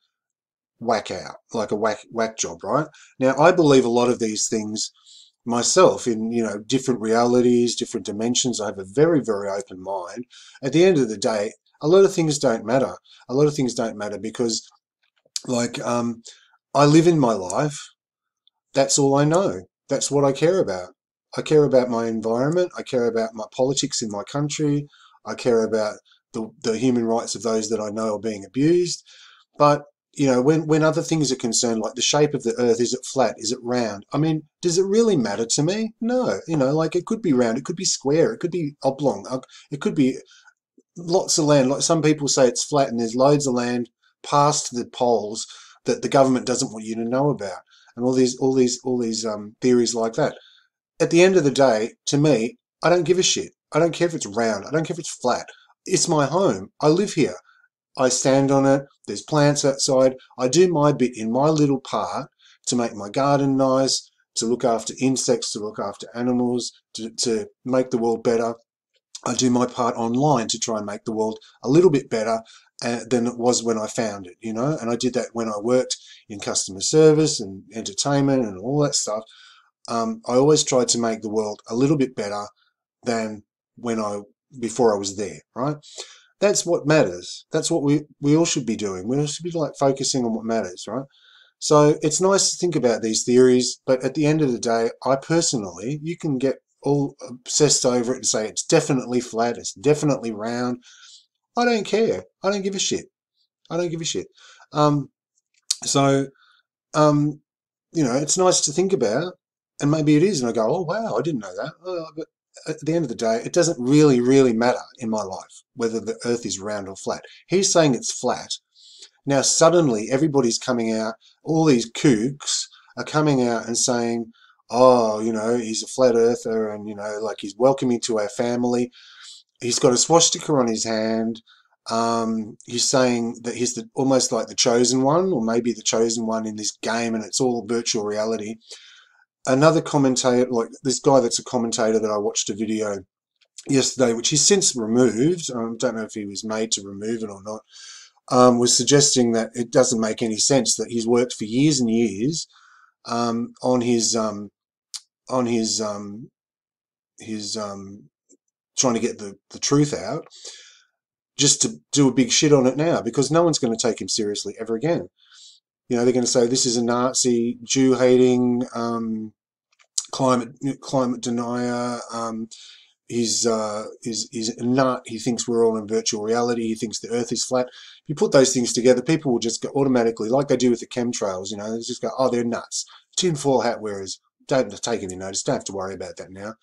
whack out, like a whack whack job, right? Now, I believe a lot of these things myself in you know different realities, different dimensions. I have a very very open mind. At the end of the day, a lot of things don't matter. A lot of things don't matter because, like, um, I live in my life. That's all I know. That's what I care about. I care about my environment. I care about my politics in my country. I care about the, the human rights of those that I know are being abused. But you know, when, when other things are concerned, like the shape of the earth, is it flat? Is it round? I mean, does it really matter to me? No. You know, like it could be round, it could be square, it could be oblong, uh, it could be lots of land. Like some people say it's flat and there's loads of land past the poles that the government doesn't want you to know about. And all these, all these, all these um, theories like that. At the end of the day, to me, I don't give a shit. I don't care if it's round. I don't care if it's flat. It's my home. I live here. I stand on it. There's plants outside. I do my bit in my little part to make my garden nice, to look after insects, to look after animals, to, to make the world better. I do my part online to try and make the world a little bit better uh, than it was when I found it, you know. And I did that when I worked in customer service and entertainment and all that stuff. Um, I always tried to make the world a little bit better than when I before I was there, right? That's what matters. That's what we, we all should be doing. We should be like focusing on what matters, right? So it's nice to think about these theories, but at the end of the day, I personally, you can get all obsessed over it and say it's definitely flat, it's definitely round. I don't care. I don't give a shit. I don't give a shit. Um, so, um, you know, it's nice to think about, and maybe it is, and I go, oh wow, I didn't know that. Oh, but at the end of the day, it doesn't really, really matter in my life whether the earth is round or flat. He's saying it's flat. Now, suddenly, everybody's coming out, all these kooks are coming out and saying, oh, you know, he's a flat earther and, you know, like he's welcoming to our family. He's got a swastika on his hand. Um, he's saying that he's the, almost like the chosen one, or maybe the chosen one in this game, and it's all virtual reality another commentator, like this guy that's a commentator that I watched a video yesterday, which he's since removed. I don't know if he was made to remove it or not. Um, was suggesting that it doesn't make any sense that he's worked for years and years um, on his um, on his um, his um, trying to get the the truth out, just to do a big shit on it now because no one's going to take him seriously ever again. You know, they're going to say this is a Nazi, Jew hating, um, climate climate denier. Um, he's, uh, he's a nut. He thinks we're all in virtual reality. He thinks the earth is flat. If you put those things together, people will just automatically, like they do with the chemtrails, you know, they just go, oh, they're nuts. Tinfoil hat wearers, don't take any notice. Don't have to worry about that now.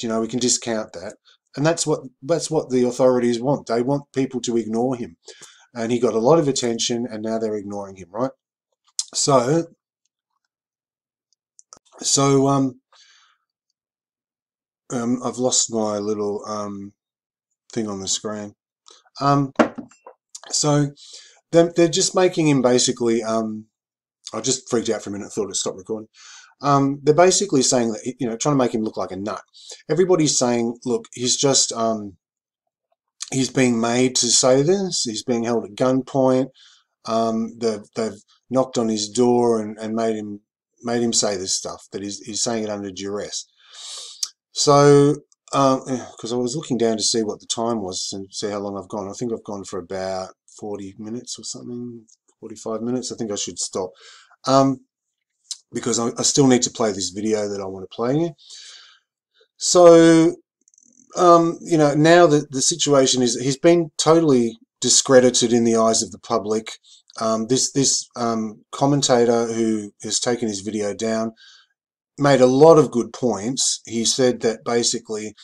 You know, we can discount that. And that's what, that's what the authorities want. They want people to ignore him. And he got a lot of attention and now they're ignoring him, right? So, so um, um, I've lost my little um, thing on the screen. Um, so they're, they're just making him basically. Um, I just freaked out for a minute. Thought it stopped recording. Um, they're basically saying that you know trying to make him look like a nut. Everybody's saying, look, he's just um, he's being made to say this. He's being held at gunpoint. Um, they've, they've knocked on his door and, and made him made him say this stuff that he's, he's saying it under duress. So, because um, I was looking down to see what the time was and see how long I've gone. I think I've gone for about 40 minutes or something, 45 minutes. I think I should stop um, because I, I, still need to play this video that I want to play. Here. So, um, you know, now that the situation is he's been totally discredited in the eyes of the public. Um, this this um, commentator who has taken his video down made a lot of good points. He said that basically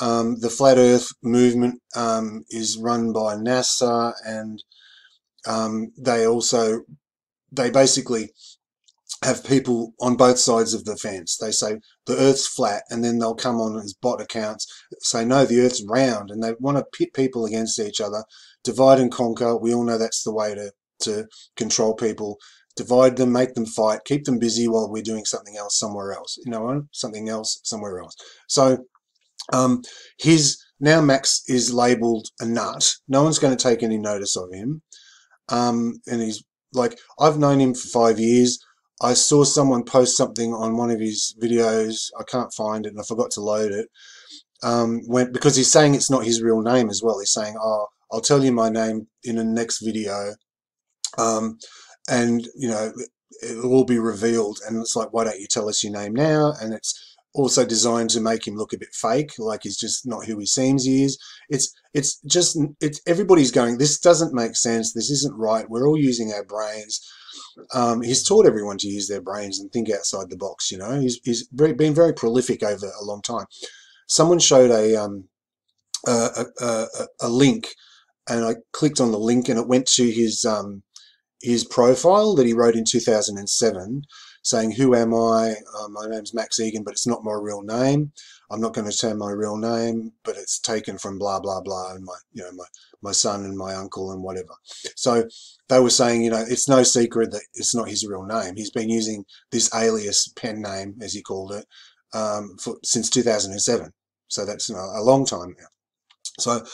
um, the flat Earth movement um, is run by NASA, and um, they also they basically have people on both sides of the fence. They say the Earth's flat, and then they'll come on as bot accounts say no, the Earth's round, and they want to pit people against each other divide and conquer. We all know that's the way to, to control people. Divide them, make them fight, keep them busy while we're doing something else somewhere else. You know, something else somewhere else. So um, his now Max is labelled a nut. No one's going to take any notice of him. Um, and he's like, I've known him for five years. I saw someone post something on one of his videos. I can't find it and I forgot to load it. Um, when, because he's saying it's not his real name as well. He's saying, oh, I'll tell you my name in the next video. Um, and, you know, it'll all be revealed. And it's like, why don't you tell us your name now? And it's also designed to make him look a bit fake, like he's just not who he seems he is. It's it's just it's everybody's going. This doesn't make sense. This isn't right. We're all using our brains. Um, he's taught everyone to use their brains and think outside the box. You know, he's he's very, been very prolific over a long time. Someone showed a um a, a, a, a link, and I clicked on the link, and it went to his um his profile that he wrote in 2007 saying, who am I? Uh, my name's Max Igan, but it's not my real name. I'm not going to say my real name, but it's taken from blah, blah, blah, and my, you know, my, my son and my uncle and whatever. So they were saying, you know, it's no secret that it's not his real name. He's been using this alias pen name, as he called it, um, for, since 2007. So that's you know, a long time now. So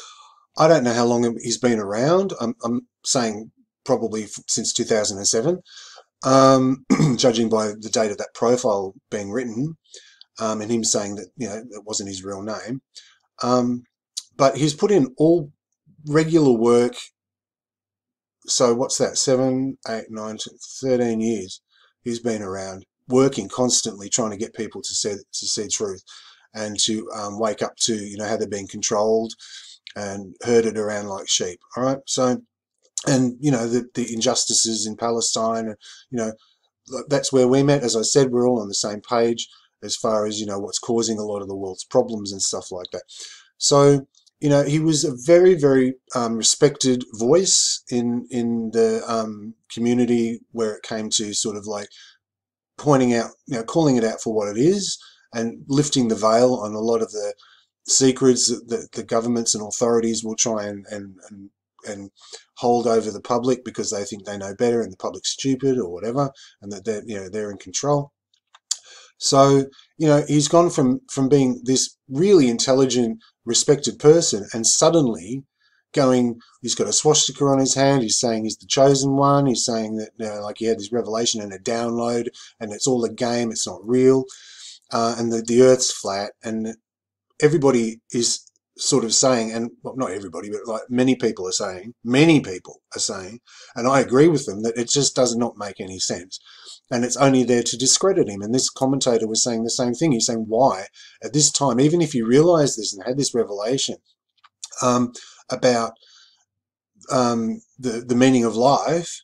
I don't know how long he's been around. I'm, I'm saying probably since 2007 um, judging by the date of that profile being written, um, and him saying that you know it wasn't his real name. Um, but he's put in all regular work. So what's that? Seven, eight, nine, 13 years he's been around working constantly trying to get people to see to see truth and to um, wake up to you know how they're being controlled and herded around like sheep. All right, so and you know the, the injustices in Palestine and you know that's where we met. As I said we're all on the same page as far as you know what's causing a lot of the world's problems and stuff like that. So you know he was a very very um, respected voice in in the um, community where it came to sort of like pointing out you know calling it out for what it is and lifting the veil on a lot of the secrets that the governments and authorities will try and, and, and and hold over the public because they think they know better and the public's stupid or whatever and that they're you know they're in control. So you know he's gone from from being this really intelligent respected person and suddenly going he's got a swastika on his hand he's saying he's the chosen one he's saying that you know, like he had this revelation and a download and it's all a game it's not real uh, and the, the earth's flat and everybody is sort of saying, and well, not everybody, but like many people are saying, many people are saying, and I agree with them, that it just does not make any sense. And it's only there to discredit him. And this commentator was saying the same thing. He's saying, why at this time, even if you realize this and had this revelation um, about um, the, the meaning of life,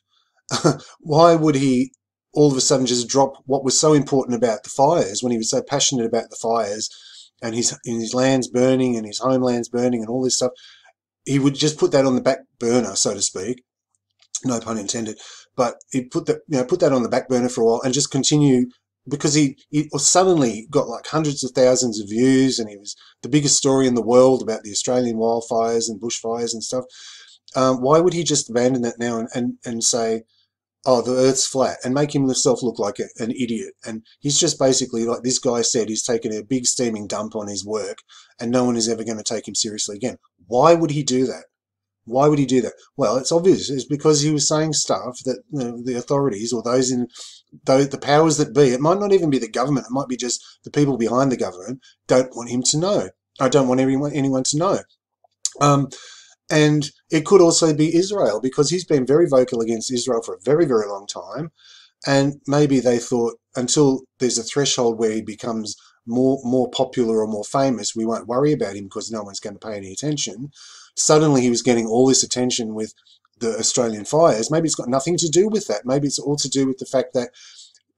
why would he all of a sudden just drop what was so important about the fires when he was so passionate about the fires and his his land's burning and his homeland's burning and all this stuff, he would just put that on the back burner, so to speak. No pun intended. But he'd put that you know put that on the back burner for a while and just continue because he, he suddenly got like hundreds of thousands of views and he was the biggest story in the world about the Australian wildfires and bushfires and stuff. Um, why would he just abandon that now and, and, and say, oh, the earth's flat and make himself look like a, an idiot. And he's just basically, like this guy said, he's taken a big steaming dump on his work and no one is ever going to take him seriously again. Why would he do that? Why would he do that? Well, it's obvious. It's because he was saying stuff that you know, the authorities or those in the powers that be, it might not even be the government, it might be just the people behind the government, don't want him to know. I don't want anyone, anyone to know. Um, and it could also be Israel because he's been very vocal against Israel for a very, very long time. And maybe they thought until there's a threshold where he becomes more more popular or more famous, we won't worry about him because no one's going to pay any attention. Suddenly he was getting all this attention with the Australian fires. Maybe it's got nothing to do with that. Maybe it's all to do with the fact that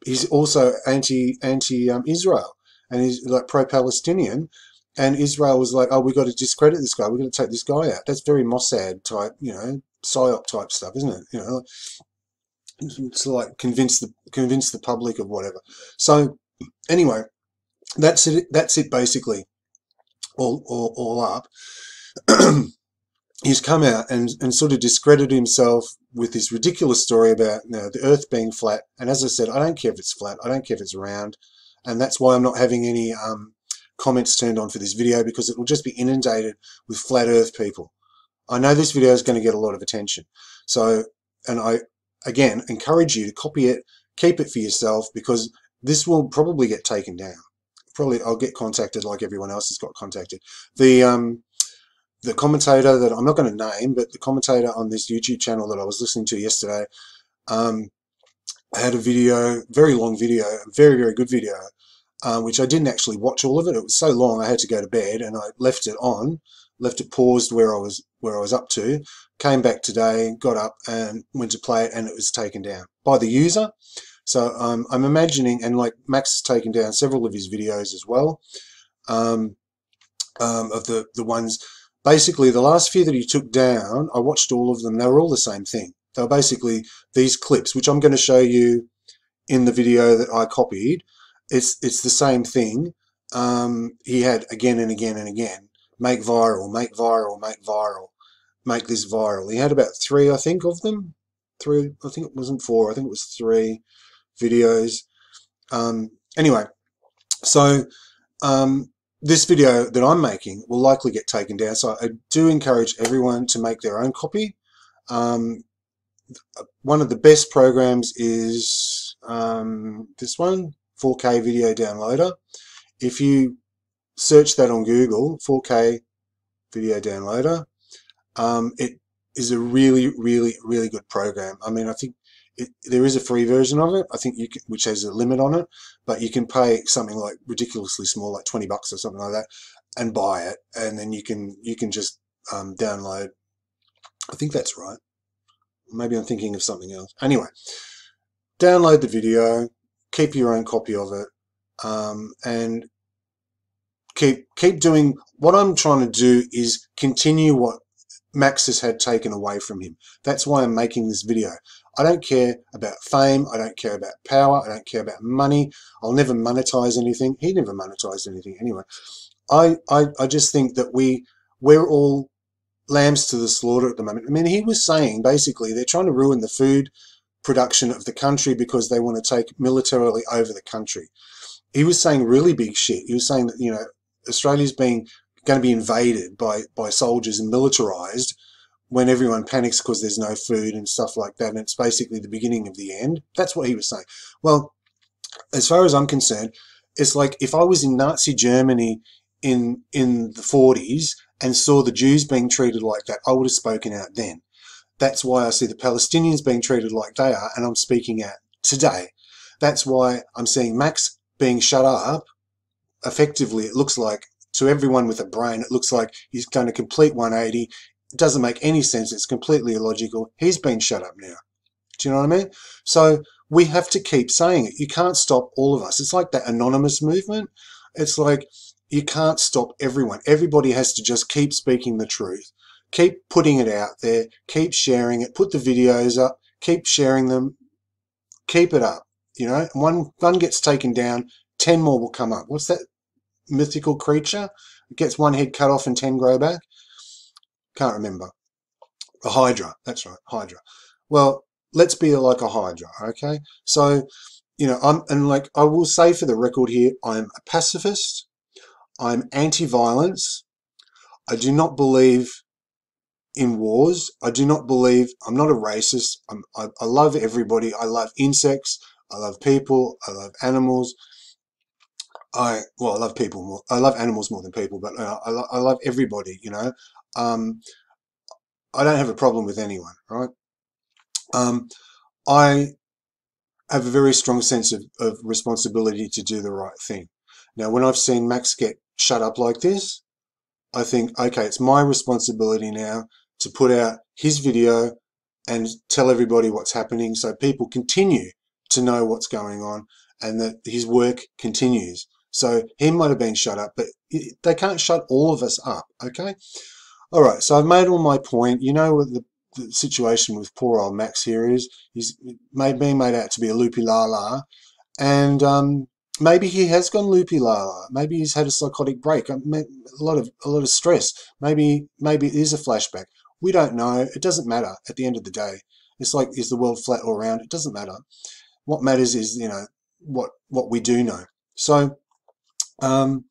he's also anti anti um, Israel and he's like pro Palestinian and Israel was like, oh, we've got to discredit this guy. We're going to take this guy out. That's very Mossad type, you know, psyop type stuff, isn't it? You know, to like convince the convince the public of whatever. So anyway, that's it. That's it basically. All all, all up. He's come out and, and sort of discredited himself with this ridiculous story about you know, the Earth being flat. And as I said, I don't care if it's flat. I don't care if it's round. And that's why I'm not having any um, comments turned on for this video because it will just be inundated with flat earth people. I know this video is going to get a lot of attention. So, and I, again, encourage you to copy it, keep it for yourself because this will probably get taken down. Probably I'll get contacted like everyone else has got contacted. The, um, the commentator that I'm not going to name, but the commentator on this YouTube channel that I was listening to yesterday, um, had a video, very long video, very, very good video, uh, which I didn't actually watch all of it. It was so long I had to go to bed and I left it on, left it paused where I was where I was up to, came back today, got up and went to play it and it was taken down by the user. So um, I'm imagining, and like Max has taken down several of his videos as well, um, um, of the, the ones, basically the last few that he took down, I watched all of them, they were all the same thing. They were basically these clips, which I'm going to show you in the video that I copied. It's, it's the same thing. Um, he had again and again and again, make viral, make viral, make viral, make this viral. He had about three, I think, of them. Three, I think it wasn't four, I think it was three videos. Um, anyway, so um, this video that I'm making will likely get taken down. So I do encourage everyone to make their own copy. Um, one of the best programs is um, this one, 4K Video Downloader. If you search that on Google, 4K Video Downloader, um, it is a really, really, really good program. I mean, I think it, there is a free version of it, I think you can, which has a limit on it, but you can pay something like ridiculously small, like 20 bucks or something like that, and buy it, and then you can you can just um, download. I think that's right. Maybe I'm thinking of something else. Anyway, download the video, keep your own copy of it, um, and keep keep doing. What I'm trying to do is continue what Max has had taken away from him. That's why I'm making this video. I don't care about fame. I don't care about power. I don't care about money. I'll never monetize anything. He never monetized anything anyway. I, I, I just think that we, we're all lambs to the slaughter at the moment. I mean, he was saying basically they're trying to ruin the food production of the country because they want to take militarily over the country. He was saying really big shit. He was saying that, you know, Australia's being going to be invaded by, by soldiers and militarized when everyone panics because there's no food and stuff like that, and it's basically the beginning of the end. That's what he was saying. Well, as far as I'm concerned, it's like if I was in Nazi Germany in in the 40s and saw the Jews being treated like that, I would have spoken out then. That's why I see the Palestinians being treated like they are, and I'm speaking out today. That's why I'm seeing Max being shut up. Effectively, it looks like to everyone with a brain, it looks like he's going to complete 180 it doesn't make any sense. It's completely illogical. He's been shut up now. Do you know what I mean? So we have to keep saying it. You can't stop all of us. It's like that anonymous movement. It's like you can't stop everyone. Everybody has to just keep speaking the truth. Keep putting it out there. Keep sharing it. Put the videos up. Keep sharing them. Keep it up. You know, one one gets taken down, ten more will come up. What's that mythical creature? It gets one head cut off and ten grow back. Can't remember. A Hydra. That's right. Hydra. Well, let's be like a Hydra. Okay. So, you know, I'm, and like I will say for the record here, I'm a pacifist. I'm anti-violence. I do not believe in wars. I do not believe, I'm not a racist. I, I love everybody. I love insects. I love people. I love animals. I, well, I love people more. I love animals more than people, but uh, I, I love everybody, you know. Um, I don't have a problem with anyone, right? Um, I have a very strong sense of, of responsibility to do the right thing. Now, when I've seen Max get shut up like this, I think, okay, it's my responsibility now to put out his video and tell everybody what's happening so people continue to know what's going on and that his work continues. So he might have been shut up, but they can't shut all of us up, okay? All right, so I've made all my point. You know what the, the situation with poor old Max here is. He's made, being made out to be a loopy la la, and um, maybe he has gone loopy la la. Maybe he's had a psychotic break. A lot of a lot of stress. Maybe maybe it is a flashback. We don't know. It doesn't matter at the end of the day. It's like is the world flat all round? It doesn't matter. What matters is you know what what we do know. So. Um,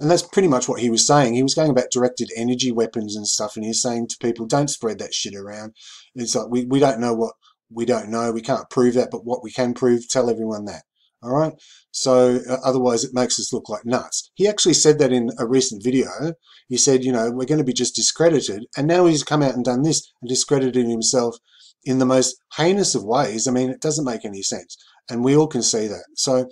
and that's pretty much what he was saying. He was going about directed energy weapons and stuff, and he's saying to people, don't spread that shit around. It's like, we, we don't know what we don't know. We can't prove that, but what we can prove, tell everyone that. All right. So uh, otherwise it makes us look like nuts. He actually said that in a recent video. He said, you know, we're going to be just discredited. And now he's come out and done this and discredited himself in the most heinous of ways. I mean, it doesn't make any sense. And we all can see that. So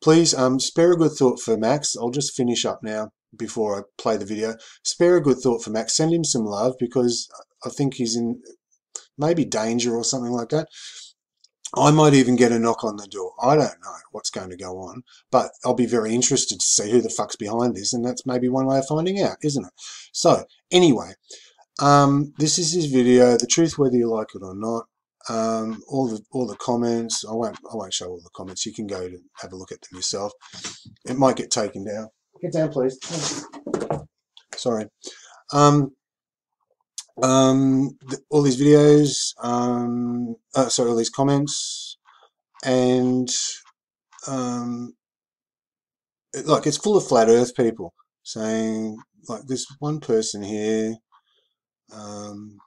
please um, spare a good thought for Max. I'll just finish up now before I play the video. Spare a good thought for Max. Send him some love because I think he's in maybe danger or something like that. I might even get a knock on the door. I don't know what's going to go on, but I'll be very interested to see who the fuck's behind this, and that's maybe one way of finding out, isn't it? So, anyway, um, this is his video. The truth, whether you like it or not. Um, all the all the comments. I won't I won't show all the comments. You can go to have a look at them yourself. It might get taken down. Get down, please. Sorry. Um, um, all these videos, um, uh, sorry, all these comments, and um, it, like it's full of flat Earth people saying like this one person here. Um,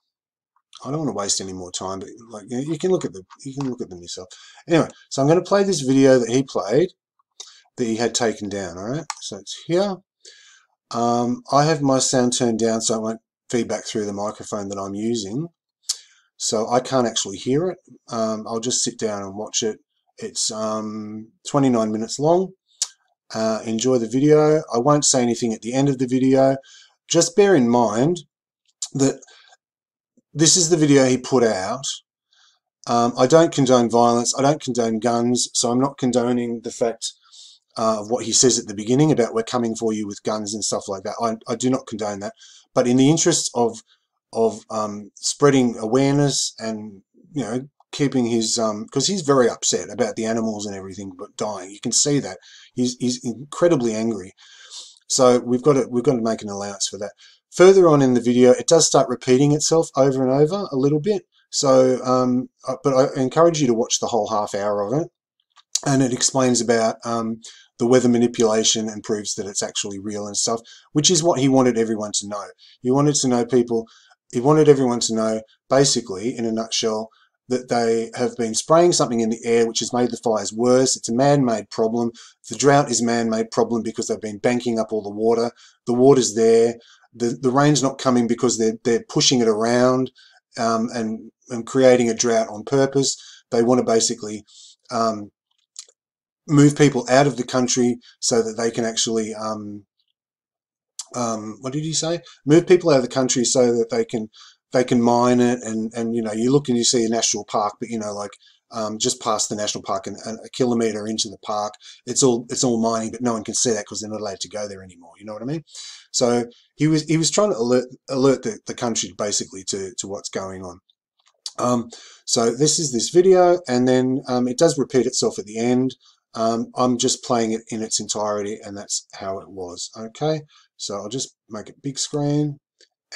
I don't want to waste any more time, but like you, know, you can look at the you can look at them yourself. Anyway, so I'm going to play this video that he played that he had taken down. All right, so it's here. Um, I have my sound turned down so it won't feedback through the microphone that I'm using. So I can't actually hear it. Um, I'll just sit down and watch it. It's um, 29 minutes long. Uh, enjoy the video. I won't say anything at the end of the video. Just bear in mind that this is the video he put out. Um, I don't condone violence. I don't condone guns. So I'm not condoning the fact uh, of what he says at the beginning about we're coming for you with guns and stuff like that. I, I do not condone that. But in the interests of of um, spreading awareness and you know keeping his because um, he's very upset about the animals and everything but dying. You can see that he's he's incredibly angry. So we've got to we've got to make an allowance for that. Further on in the video, it does start repeating itself over and over a little bit. So, um, uh, but I encourage you to watch the whole half hour of it, and it explains about um, the weather manipulation and proves that it's actually real and stuff, which is what he wanted everyone to know. He wanted to know people, he wanted everyone to know, basically, in a nutshell, that they have been spraying something in the air which has made the fires worse. It's a man-made problem. The drought is a man-made problem because they've been banking up all the water. The water's there. The, the rain's not coming because they're, they're pushing it around um, and, and creating a drought on purpose. They want to basically um, move people out of the country so that they can actually um, um, what did he say? Move people out of the country so that they can they can mine it and and you know you look and you see a national park, but you know like um, just past the national park and, and, a kilometer into the park, it's all it's all mining, but no one can see that because they're not allowed to go there anymore. You know what I mean? So he was he was trying to alert alert the, the country basically to to what's going on. Um, so this is this video, and then um, it does repeat itself at the end. Um, I'm just playing it in its entirety and that's how it was. Okay, so I'll just make it big screen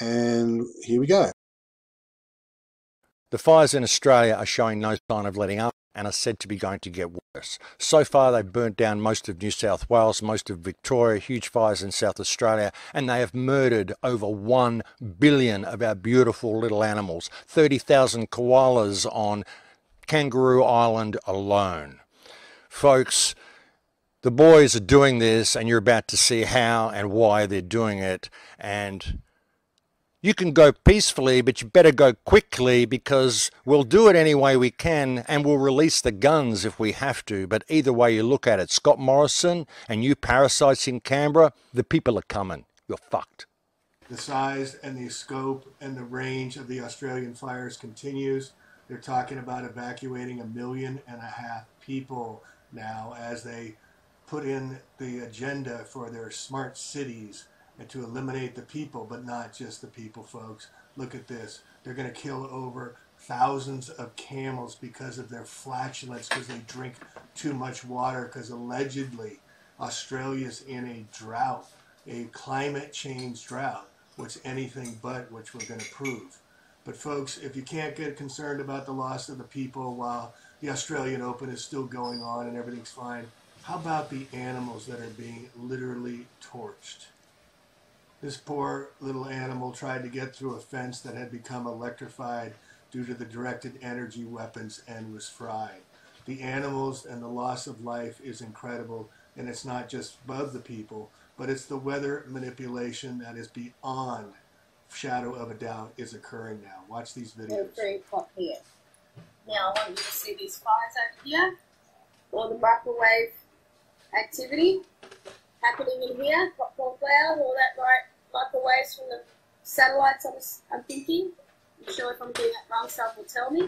and here we go. The fires in Australia are showing no sign of letting up and are said to be going to get worse. So far, they've burnt down most of New South Wales, most of Victoria, huge fires in South Australia, and they have murdered over 1 billion of our beautiful little animals, 30,000 koalas on Kangaroo Island alone. Folks, the boys are doing this and you're about to see how and why they're doing it. And you can go peacefully, but you better go quickly because we'll do it any way we can and we'll release the guns if we have to. But either way you look at it, Scott Morrison and you parasites in Canberra, the people are coming. You're fucked. The size and the scope and the range of the Australian fires continues. They're talking about evacuating a million and a half people now as they put in the agenda for their smart cities and to eliminate the people, but not just the people, folks. Look at this. They're going to kill over thousands of camels because of their flatulence, because they drink too much water, because allegedly Australia's in a drought, a climate change drought, which anything but, which we're going to prove. But folks, if you can't get concerned about the loss of the people while the Australian Open is still going on and everything's fine, how about the animals that are being literally torched? This poor little animal tried to get through a fence that had become electrified due to the directed energy weapons and was fried. the animals and the loss of life is incredible. And it's not just above the people, but it's the weather manipulation that is beyond shadow of a doubt is occurring now. Watch these They're videos. very hot here. Now I want you to see these fires over here, all the microwave activity happening in here, popcorn cloud, all that right, microwaves from the satellites. I'm, I'm thinking. I'm sure if I'm doing that wrong, someone will tell me.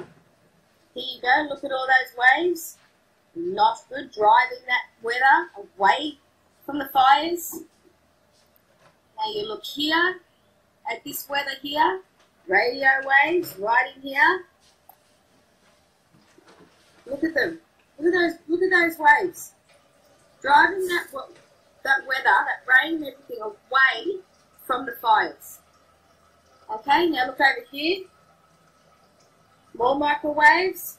Here you go. Look at all those waves. Not good. Driving that weather away from the fires. Now you look here at this weather here. Radio waves right in here. Look at them. Look at those. Look at those waves. Driving that that weather, that rain, and everything away from the fires. Okay. Now look over here. More microwaves.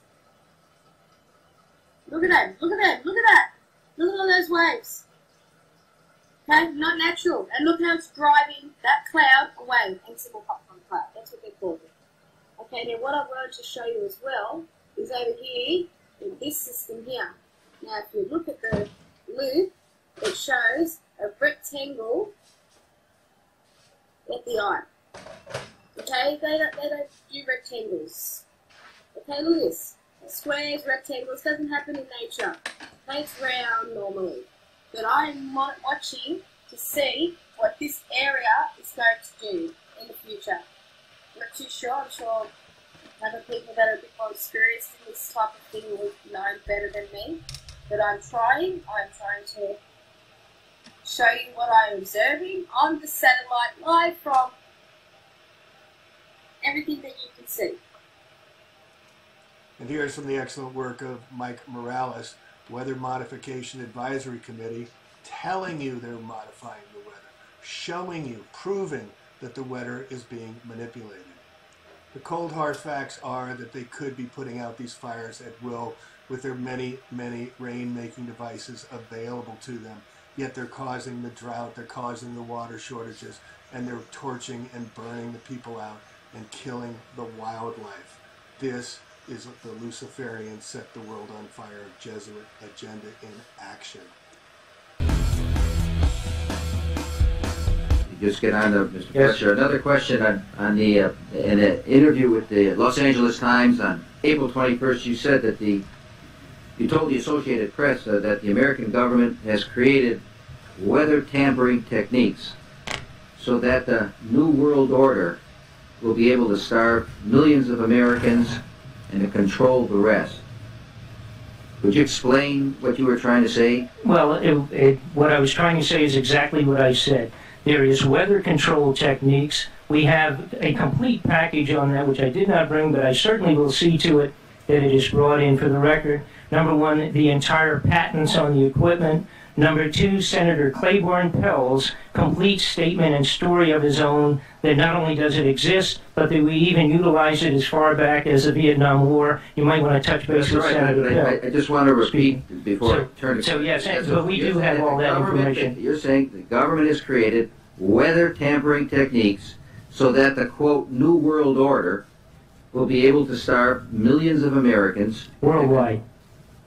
Look at that. Look at that. Look at that. Look at all those waves. Okay, not natural. And look how it's driving that cloud away. Invisible popcorn cloud. That's what they call it. Okay, now what I wanted to show you as well is over here in this system here. Now, if you look at the loop, it shows a rectangle at the eye. Okay, they don't, they don't do rectangles. Okay, look at this. Squares, rectangles, doesn't happen in nature. Okay, it's round normally. But I'm watching to see what this area is going to do in the future. I'm not too sure. I'm sure other people that are a bit more experienced in this type of thing will know better than me. But I'm trying. I'm trying to show you what I'm observing on the satellite live from everything that you can see. And here's from the excellent work of Mike Morales, Weather Modification Advisory Committee, telling you they're modifying the weather, showing you, proving that the weather is being manipulated. The cold hard facts are that they could be putting out these fires at will with their many, many rain making devices available to them. Yet they're causing the drought, they're causing the water shortages, and they're torching and burning the people out and killing the wildlife. This is the Luciferian set the world on fire Jesuit agenda in action. Just get on to Mr. Yes. Fletcher. Another question on, on the, uh, in an interview with the Los Angeles Times on April 21st, you said that the, you told the Associated Press uh, that the American government has created weather tampering techniques so that the New World Order will be able to starve millions of Americans and to control the rest. Could you explain what you were trying to say? Well, it, it, what I was trying to say is exactly what I said. There is weather control techniques. We have a complete package on that, which I did not bring, but I certainly will see to it that it is brought in for the record. Number one, the entire patents on the equipment. Number two, Senator Claiborne Pell's complete statement and story of his own that not only does it exist, but that we even utilize it as far back as the Vietnam War. You might want to touch base That's with right. Senator I- Pell. I, I just want to repeat before So- I turn to. so yes, but we do have all that information. You're saying the government has created weather tampering techniques so that the quote New World Order will be able to starve millions of Americans, Worldwide.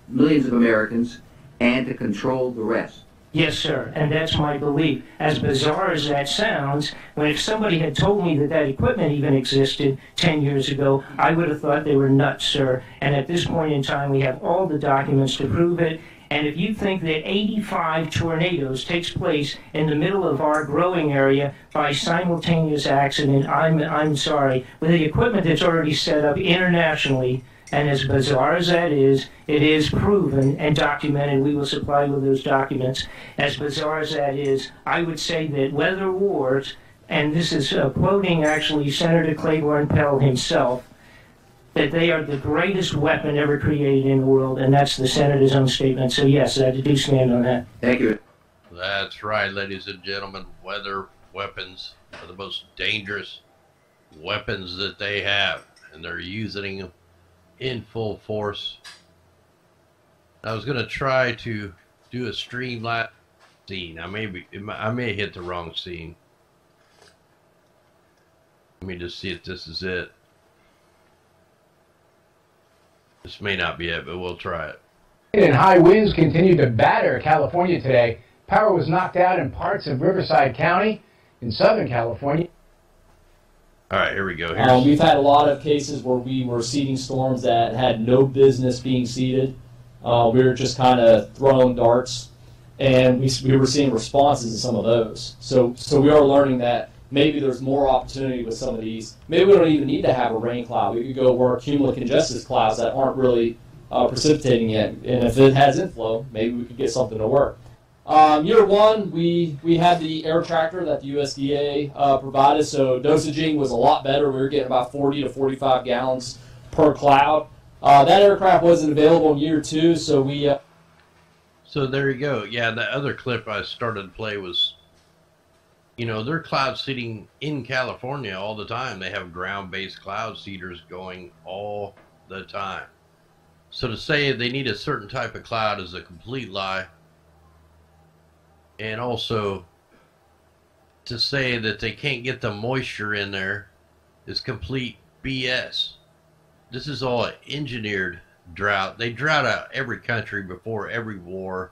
millions of Americans, and to control the rest. Yes, sir, and that's my belief. As bizarre as that sounds, when if somebody had told me that that equipment even existed 10 years ago, I would have thought they were nuts, sir. And at this point in time, we have all the documents to prove it. And if you think that 85 tornadoes takes place in the middle of our growing area by simultaneous accident, I'm, I'm sorry. With the equipment that's already set up internationally, and as bizarre as that is, it is proven and documented. We will supply you with those documents. As bizarre as that is, I would say that weather wars, and this is uh, quoting actually Senator Claiborne Pell himself, that they are the greatest weapon ever created in the world, and that's the Senator's own statement. So yes, I do stand on that. Thank you. That's right, ladies and gentlemen. Weather weapons are the most dangerous weapons that they have, and they're using them in full force. I was to try to do a streamline scene. I may be, I may hit the wrong scene. Let me just see if this is it. This may not be it, but we'll try it. And high winds continued to batter California today. Power was knocked out in parts of Riverside County in Southern California. All right, here we go. Um, we've had a lot of cases where we were seeding storms that had no business being seeded. Uh, we were just kind of throwing darts, and we, we were seeing responses to some of those. So, so we are learning that maybe there's more opportunity with some of these. Maybe we don't even need to have a rain cloud. We could go where cumulus congestus clouds that aren't really uh, precipitating yet, and if it has inflow, maybe we could get something to work. Um, year one, we, we had the air tractor that the USDA uh, provided, so dosaging was a lot better. We were getting about 40 to 45 gallons per cloud. Uh, that aircraft wasn't available in year two, so we uh, so there you go. Yeah, the other clip I started to play was, you know, they're cloud seeding in California all the time. They have ground-based cloud seeders going all the time. So to say they need a certain type of cloud is a complete lie. And also to say that they can't get the moisture in there is complete BS. This is all engineered drought. They drought out every country before every war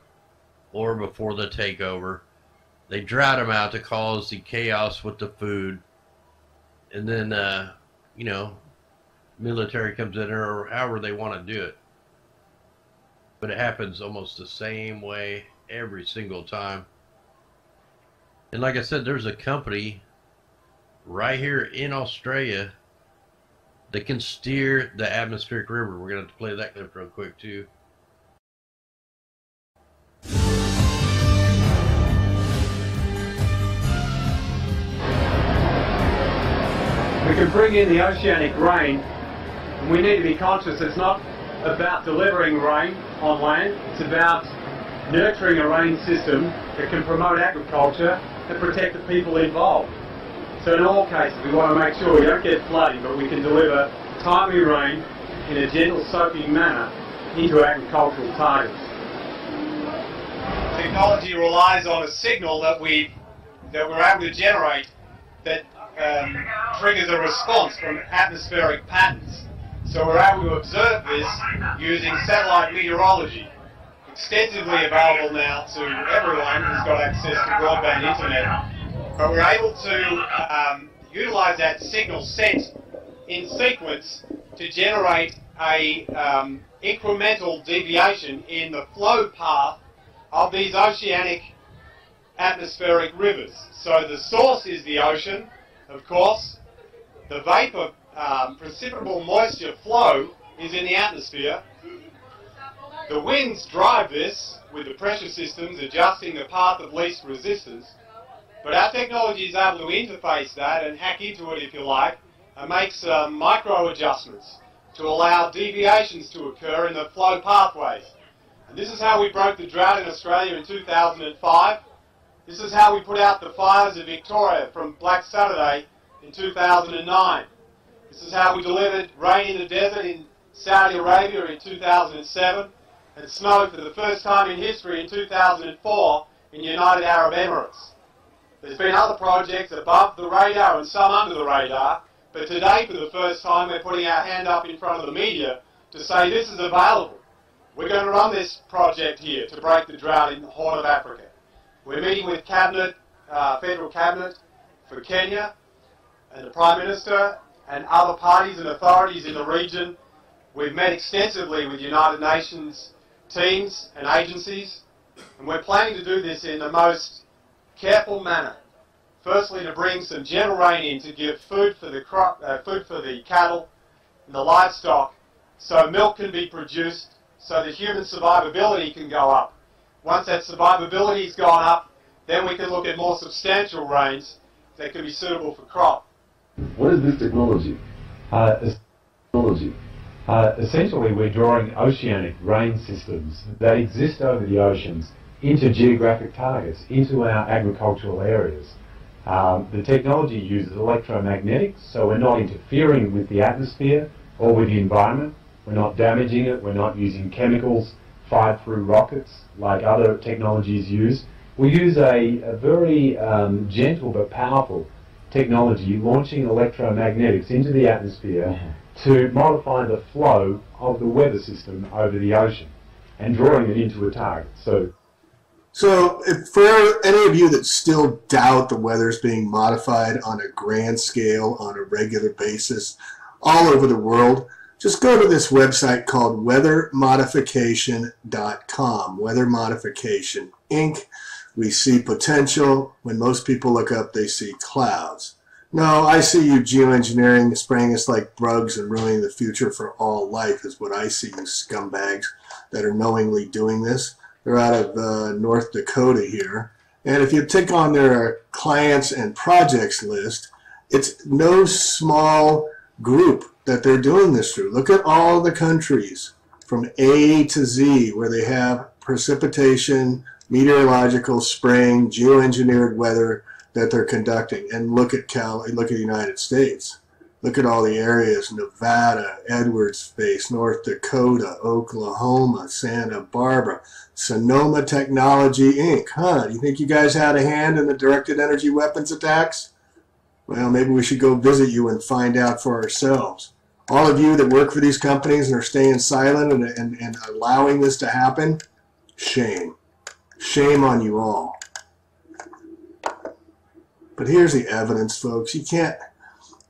or before the takeover. They drought them out to cause the chaos with the food. And then, uh, you know, military comes in or however they want to do it. But it happens almost the same way every single time. And like I said, there's a company right here in Australia that can steer the atmospheric river. We're going to have to play that clip real quick, too. We can bring in the oceanic rain, and we need to be conscious it's not about delivering rain on land, it's about nurturing a rain system that can promote agriculture and protect the people involved. So in all cases, we want to make sure we don't get flooding, but we can deliver timely rain in a gentle soaking manner into agricultural targets. Technology relies on a signal that we that we're able to generate that um, triggers a response from atmospheric patterns. So we're able to observe this using satellite meteorology, extensively available now to everyone who's got access to broadband internet. But we're able to um, utilize that signal set in sequence to generate a um, incremental deviation in the flow path of these oceanic atmospheric rivers. So the source is the ocean, of course. The vapor um, precipitable moisture flow is in the atmosphere. The winds drive this with the pressure systems adjusting the path of least resistance. But our technology is able to interface that and hack into it, if you like, and make some micro adjustments to allow deviations to occur in the flow pathways. And this is how we broke the drought in Australia in 2005. This is how we put out the fires of Victoria from Black Saturday in 2009. This is how we delivered rain in the desert in Saudi Arabia in 2007 and snow for the first time in history in 2004 in United Arab Emirates. There's been other projects above the radar and some under the radar, but today for the first time we're putting our hand up in front of the media to say this is available. We're going to run this project here to break the drought in the Horn of Africa. We're meeting with Cabinet, uh, Federal Cabinet for Kenya and the Prime Minister and other parties and authorities in the region. We've met extensively with United Nations teams and agencies, and we're planning to do this in the most careful manner. Firstly, to bring some gentle rain in to give food for the crop, uh, food for the cattle and the livestock, so milk can be produced, so that human survivability can go up. Once that survivability has gone up, then we can look at more substantial rains that can be suitable for crop. What is this technology? Uh, Technology. Uh, essentially, we're drawing oceanic rain systems that exist over the oceans into geographic targets, into our agricultural areas. Um, the technology uses electromagnetics, so we're not interfering with the atmosphere or with the environment. We're not damaging it. We're not using chemicals fired through rockets like other technologies use. We use a, a very um, gentle but powerful technology launching electromagnetics into the atmosphere to modify the flow of the weather system over the ocean and drawing it into a target. So So, for any of you that still doubt the weather is being modified on a grand scale on a regular basis all over the world, just go to this website called weathermodification.com. Weather Modification Inc. We see potential. When most people look up, they see clouds. No, I see you geoengineering, spraying us like drugs and ruining the future for all life is what I see, you scumbags that are knowingly doing this. They're out of uh, North Dakota here. And if you tick on their clients and projects list, it's no small group that they're doing this through. Look at all the countries from A to Z where they have precipitation, meteorological, spraying, geoengineered weather that they're conducting. And look at Cal, look at the United States. Look at all the areas, Nevada, Edwards Space, North Dakota, Oklahoma, Santa Barbara, Sonoma Technology Inc. Huh, do you think you guys had a hand in the directed energy weapons attacks? Well, maybe we should go visit you and find out for ourselves. All of you that work for these companies and are staying silent and, and, and allowing this to happen, shame. Shame on you all. But here's the evidence, folks. You can't,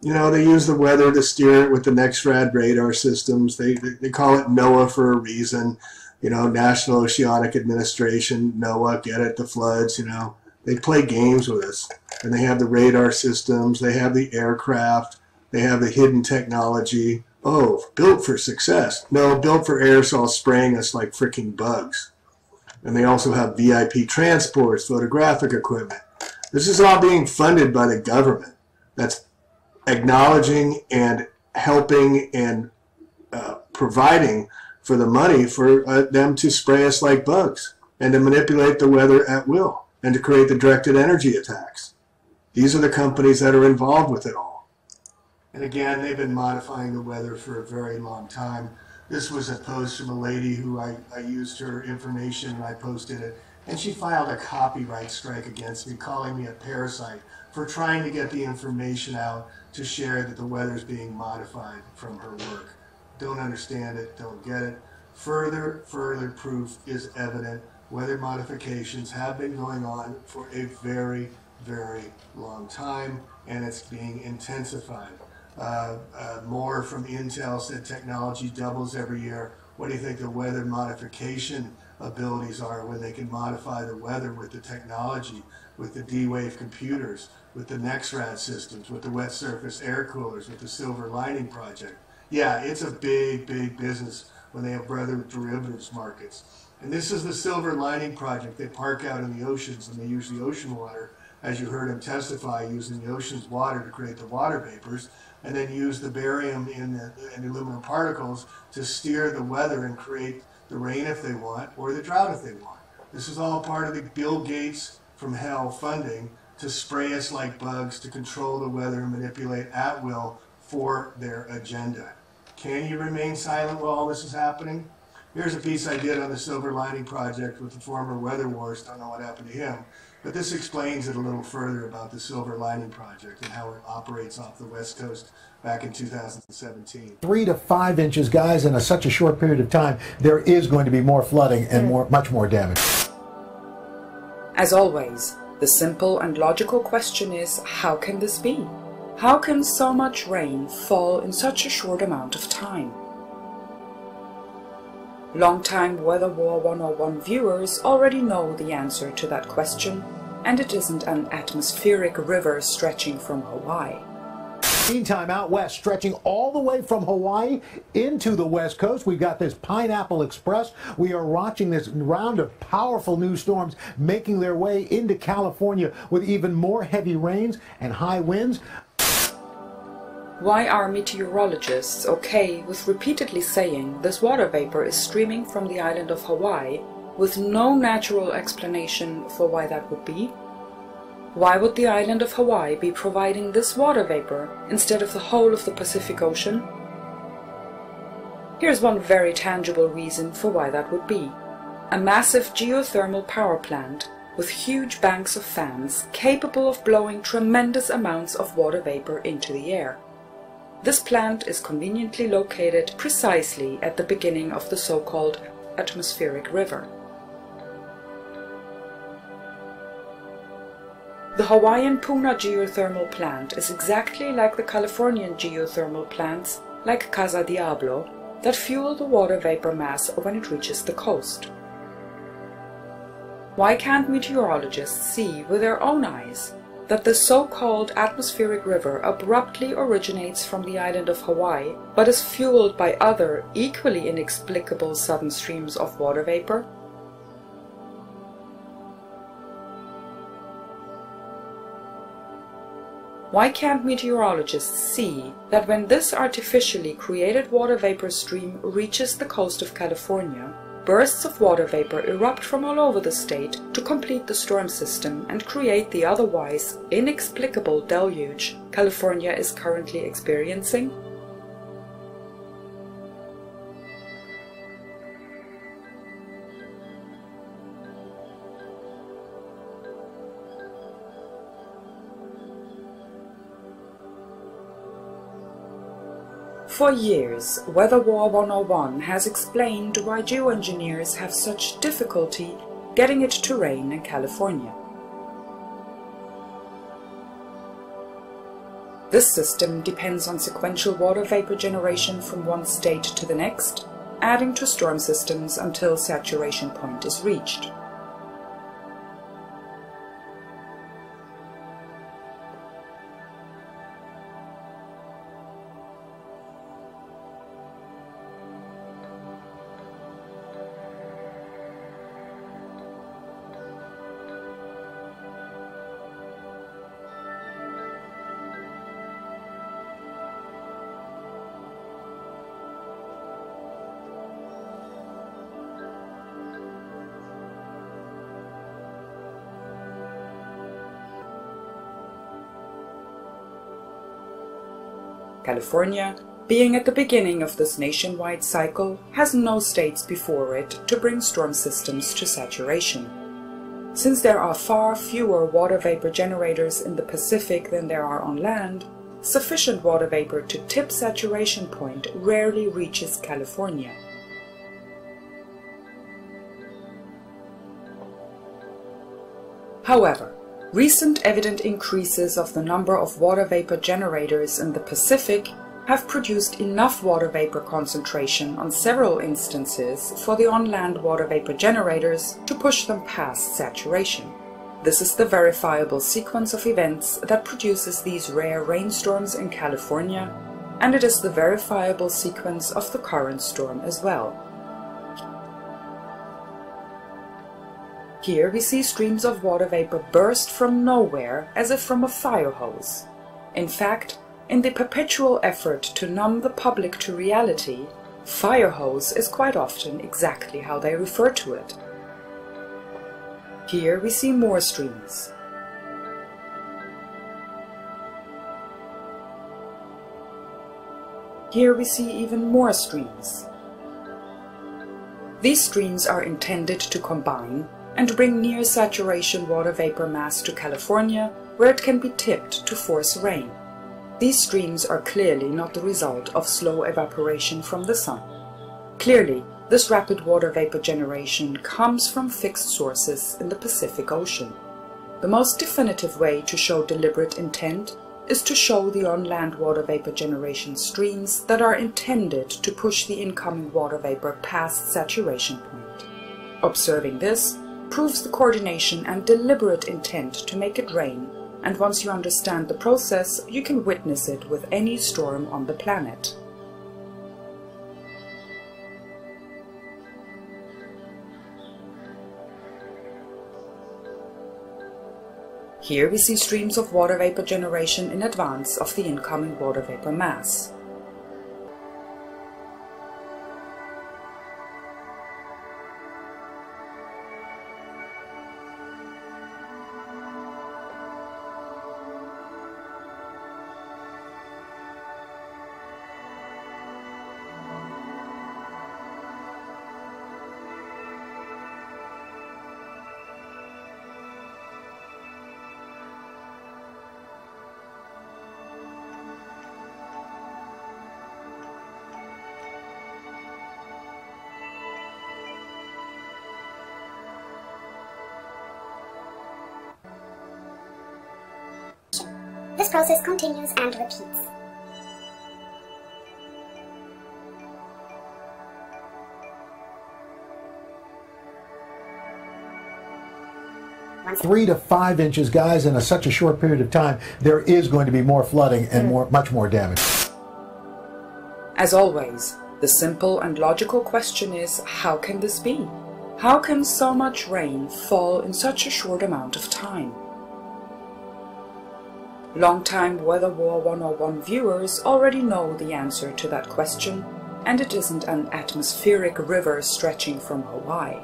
you know, they use the weather to steer it with the NEXRAD radar systems. They, they, they call it NOAA for a reason. You know, National Oceanic Administration, NOAA, get it, the floods, you know. They play games with us. And they have the radar systems, they have the aircraft, they have the hidden technology. Oh, built for success. No, built for aerosol spraying us like freaking bugs. And they also have VIP transports, photographic equipment. This is all being funded by the government. That's acknowledging and helping and uh, providing for the money for uh, them to spray us like bugs and to manipulate the weather at will and to create the directed energy attacks. These are the companies that are involved with it all. And again, they've been modifying the weather for a very long time. This was a post from a lady who I, I used her information and I posted it. And she filed a copyright strike against me, calling me a parasite for trying to get the information out to share that the weather's being modified from her work. Don't understand it, don't get it. Further, further proof is evident. Weather modifications have been going on for a very, very long time, and it's being intensified. Uh, uh, Moore from Intel said technology doubles every year. What do you think the weather modification abilities are when they can modify the weather with the technology, with the D-Wave computers, with the NEXRAD systems, with the wet surface air coolers, with the silver lining project? Yeah, it's a big, big business when they have brother derivatives markets. And this is the silver lining project. They park out in the oceans and they use the ocean water, as you heard him testify, using the ocean's water to create the water vapors and then use the barium in the, the aluminum particles to steer the weather and create the rain if they want or the drought if they want. This is all part of the Bill Gates from hell funding to spray us like bugs to control the weather and manipulate at will for their agenda. Can you remain silent while all this is happening? Here's a piece I did on the Silver Lining Project with the former Weather Wars. Don't know what happened to him. But this explains it a little further about the Silver Lining Project and how it operates off the West Coast back in 2017. Three to five inches, guys, in a, such a short period of time, there is going to be more flooding and more, much more damage. As always, the simple and logical question is how can this be? How can so much rain fall in such a short amount of time? Longtime Weather War 101 viewers already know the answer to that question, and it isn't an atmospheric river stretching from Hawaii. Meantime, out west, stretching all the way from Hawaii into the west coast, we've got this Pineapple Express. We are watching this round of powerful new storms making their way into California with even more heavy rains and high winds. Why are meteorologists okay with repeatedly saying this water vapor is streaming from the island of Hawaii with no natural explanation for why that would be? Why would the island of Hawaii be providing this water vapor instead of the whole of the Pacific Ocean? Here's one very tangible reason for why that would be. A massive geothermal power plant with huge banks of fans capable of blowing tremendous amounts of water vapor into the air. This plant is conveniently located precisely at the beginning of the so-called atmospheric river. The Hawaiian Puna geothermal plant is exactly like the Californian geothermal plants, like Casa Diablo, that fuel the water vapor mass when it reaches the coast. Why can't meteorologists see with their own eyes that the so-called atmospheric river abruptly originates from the island of Hawaii, but is fueled by other, equally inexplicable sudden streams of water vapor? Why can't meteorologists see that when this artificially created water vapor stream reaches the coast of California, bursts of water vapor erupt from all over the state to complete the storm system and create the otherwise inexplicable deluge California is currently experiencing? For years, Weather War 101 has explained why geoengineers have such difficulty getting it to rain in California. This system depends on sequential water vapor generation from one state to the next, adding to storm systems until saturation point is reached. California, being at the beginning of this nationwide cycle, has no states before it to bring storm systems to saturation. Since there are far fewer water vapor generators in the Pacific than there are on land, sufficient water vapor to tip saturation point rarely reaches California. However, Recent evident increases of the number of water vapor generators in the Pacific have produced enough water vapor concentration on several instances for the on-land water vapor generators to push them past saturation. This is the verifiable sequence of events that produces these rare rainstorms in California, and it is the verifiable sequence of the current storm as well. Here we see streams of water vapor burst from nowhere as if from a fire hose. In fact, in the perpetual effort to numb the public to reality, fire hose is quite often exactly how they refer to it. Here we see more streams. Here we see even more streams. These streams are intended to combine and bring near saturation water vapor mass to California where it can be tipped to force rain. These streams are clearly not the result of slow evaporation from the sun. Clearly, this rapid water vapor generation comes from fixed sources in the Pacific Ocean. The most definitive way to show deliberate intent is to show the on-land water vapor generation streams that are intended to push the incoming water vapor past saturation point. Observing this, proves the coordination and deliberate intent to make it rain, and once you understand the process, you can witness it with any storm on the planet. Here we see streams of water vapor generation in advance of the incoming water vapor mass. Process continues and repeats. Three to five inches, guys, in a, such a short period of time, there is going to be more flooding and hmm. more, much more damage. As always, the simple and logical question is how can this be? How can so much rain fall in such a short amount of time? Longtime Weather War 101 viewers already know the answer to that question, and it isn't an atmospheric river stretching from Hawaii.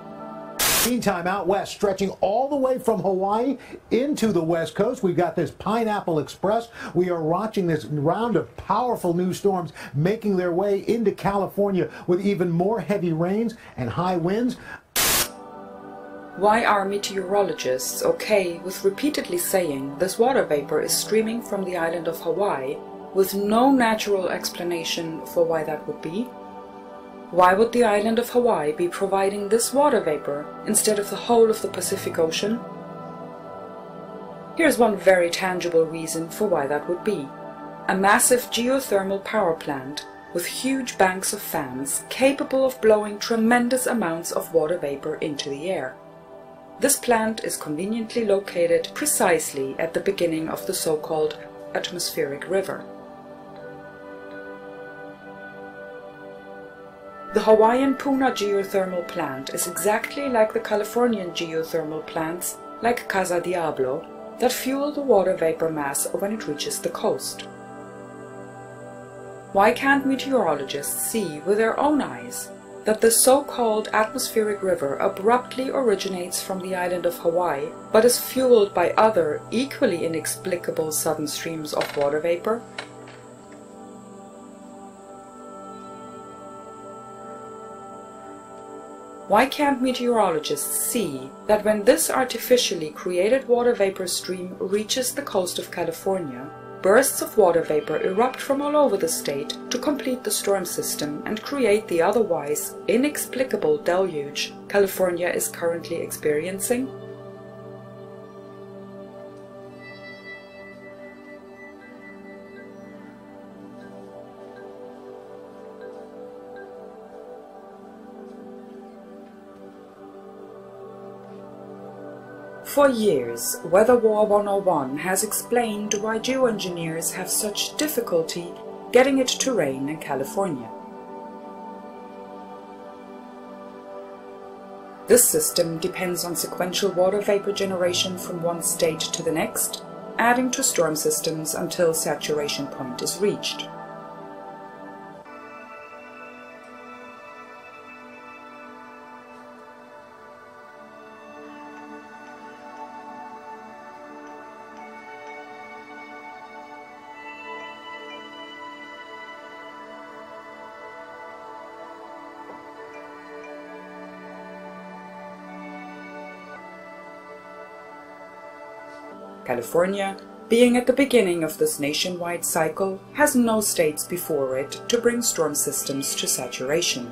Meantime, out west, stretching all the way from Hawaii into the west coast, we've got this Pineapple Express. We are watching this round of powerful new storms making their way into California with even more heavy rains and high winds. Why are meteorologists okay with repeatedly saying this water vapor is streaming from the island of Hawaii with no natural explanation for why that would be? Why would the island of Hawaii be providing this water vapor instead of the whole of the Pacific Ocean? Here's one very tangible reason for why that would be. A massive geothermal power plant with huge banks of fans capable of blowing tremendous amounts of water vapor into the air. This plant is conveniently located precisely at the beginning of the so-called atmospheric river. The Hawaiian Puna geothermal plant is exactly like the Californian geothermal plants, like Casa Diablo, that fuel the water vapor mass when it reaches the coast. Why can't meteorologists see with their own eyes that the so-called atmospheric river abruptly originates from the island of Hawaii, but is fueled by other, equally inexplicable sudden streams of water vapor? Why can't meteorologists see that when this artificially created water vapor stream reaches the coast of California, bursts of water vapor erupt from all over the state to complete the storm system and create the otherwise inexplicable deluge California is currently experiencing? For years, Weather War 101 has explained why geoengineers have such difficulty getting it to rain in California. This system depends on sequential water vapor generation from one state to the next, adding to storm systems until saturation point is reached. California, being at the beginning of this nationwide cycle, has no states before it to bring storm systems to saturation.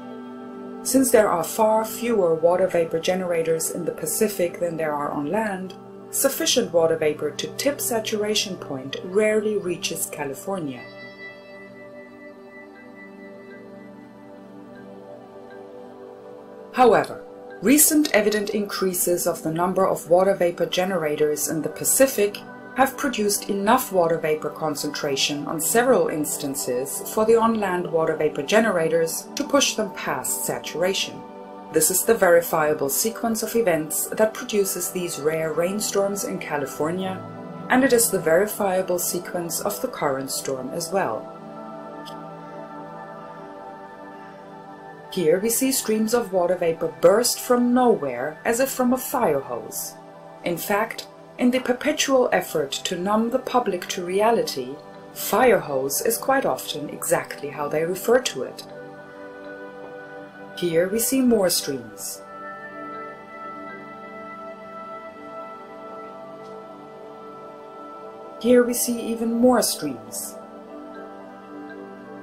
Since there are far fewer water vapor generators in the Pacific than there are on land, sufficient water vapor to tip saturation point rarely reaches California. However, Recent evident increases of the number of water vapor generators in the Pacific have produced enough water vapor concentration on several instances for the on-land water vapor generators to push them past saturation. This is the verifiable sequence of events that produces these rare rainstorms in California, and it is the verifiable sequence of the current storm as well. Here we see streams of water vapor burst from nowhere as if from a fire hose. In fact, in the perpetual effort to numb the public to reality, fire hose is quite often exactly how they refer to it. Here we see more streams. Here we see even more streams.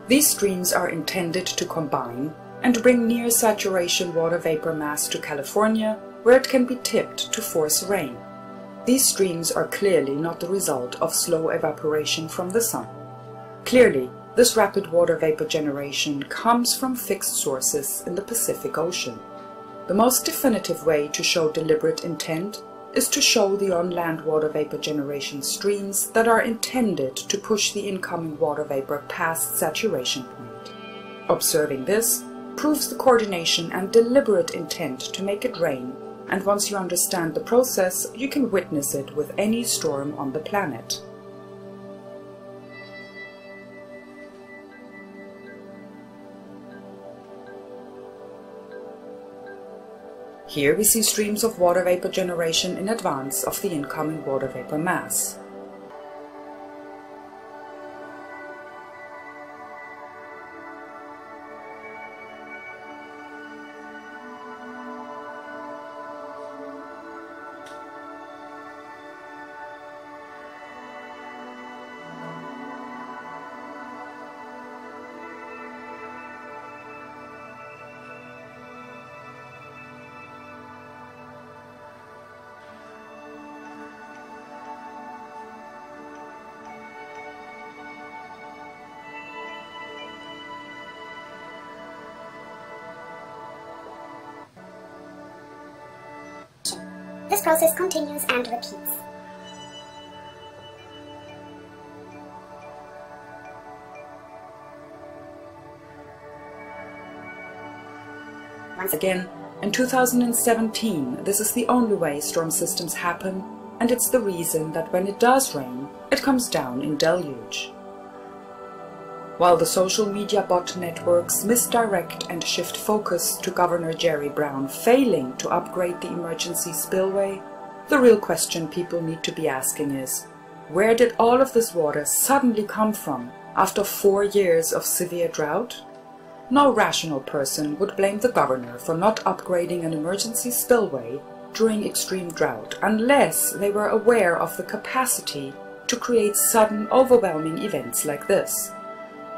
These streams are intended to combine and bring near saturation water vapor mass to California where it can be tipped to force rain. these streams are clearly not the result of slow evaporation from the sun. Clearly, this rapid water vapor generation comes from fixed sources in the Pacific Ocean. The most definitive way to show deliberate intent is to show the on-land water vapor generation streams that are intended to push the incoming water vapor past saturation point. Observing this proves the coordination and deliberate intent to make it rain, and once you understand the process, you can witness it with any storm on the planet. Here we see streams of water vapor generation in advance of the incoming water vapor mass. Process continues and repeats. Once again, in 2017, this is the only way storm systems happen, and it's the reason that when it does rain, it comes down in deluge. While the social media bot networks misdirect and shift focus to Governor Jerry Brown failing to upgrade the emergency spillway, the real question people need to be asking is, where did all of this water suddenly come from after four years of severe drought? No rational person would blame the governor for not upgrading an emergency spillway during extreme drought unless they were aware of the capacity to create sudden overwhelming events like this.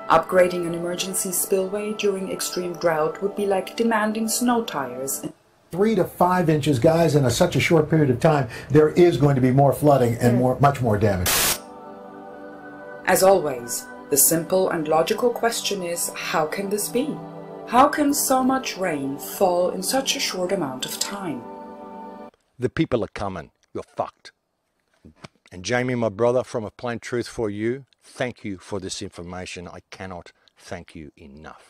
Upgrading an emergency spillway during extreme drought would be like demanding snow tires. Three to five inches, guys, in a, such a short period of time, there is going to be more flooding and more, much more damage. As always, the simple and logical question is, how can this be? How can so much rain fall in such a short amount of time? The people are coming. You're fucked. And Jamie, my brother, from A Plain Truth for You, thank you for this information. I cannot thank you enough.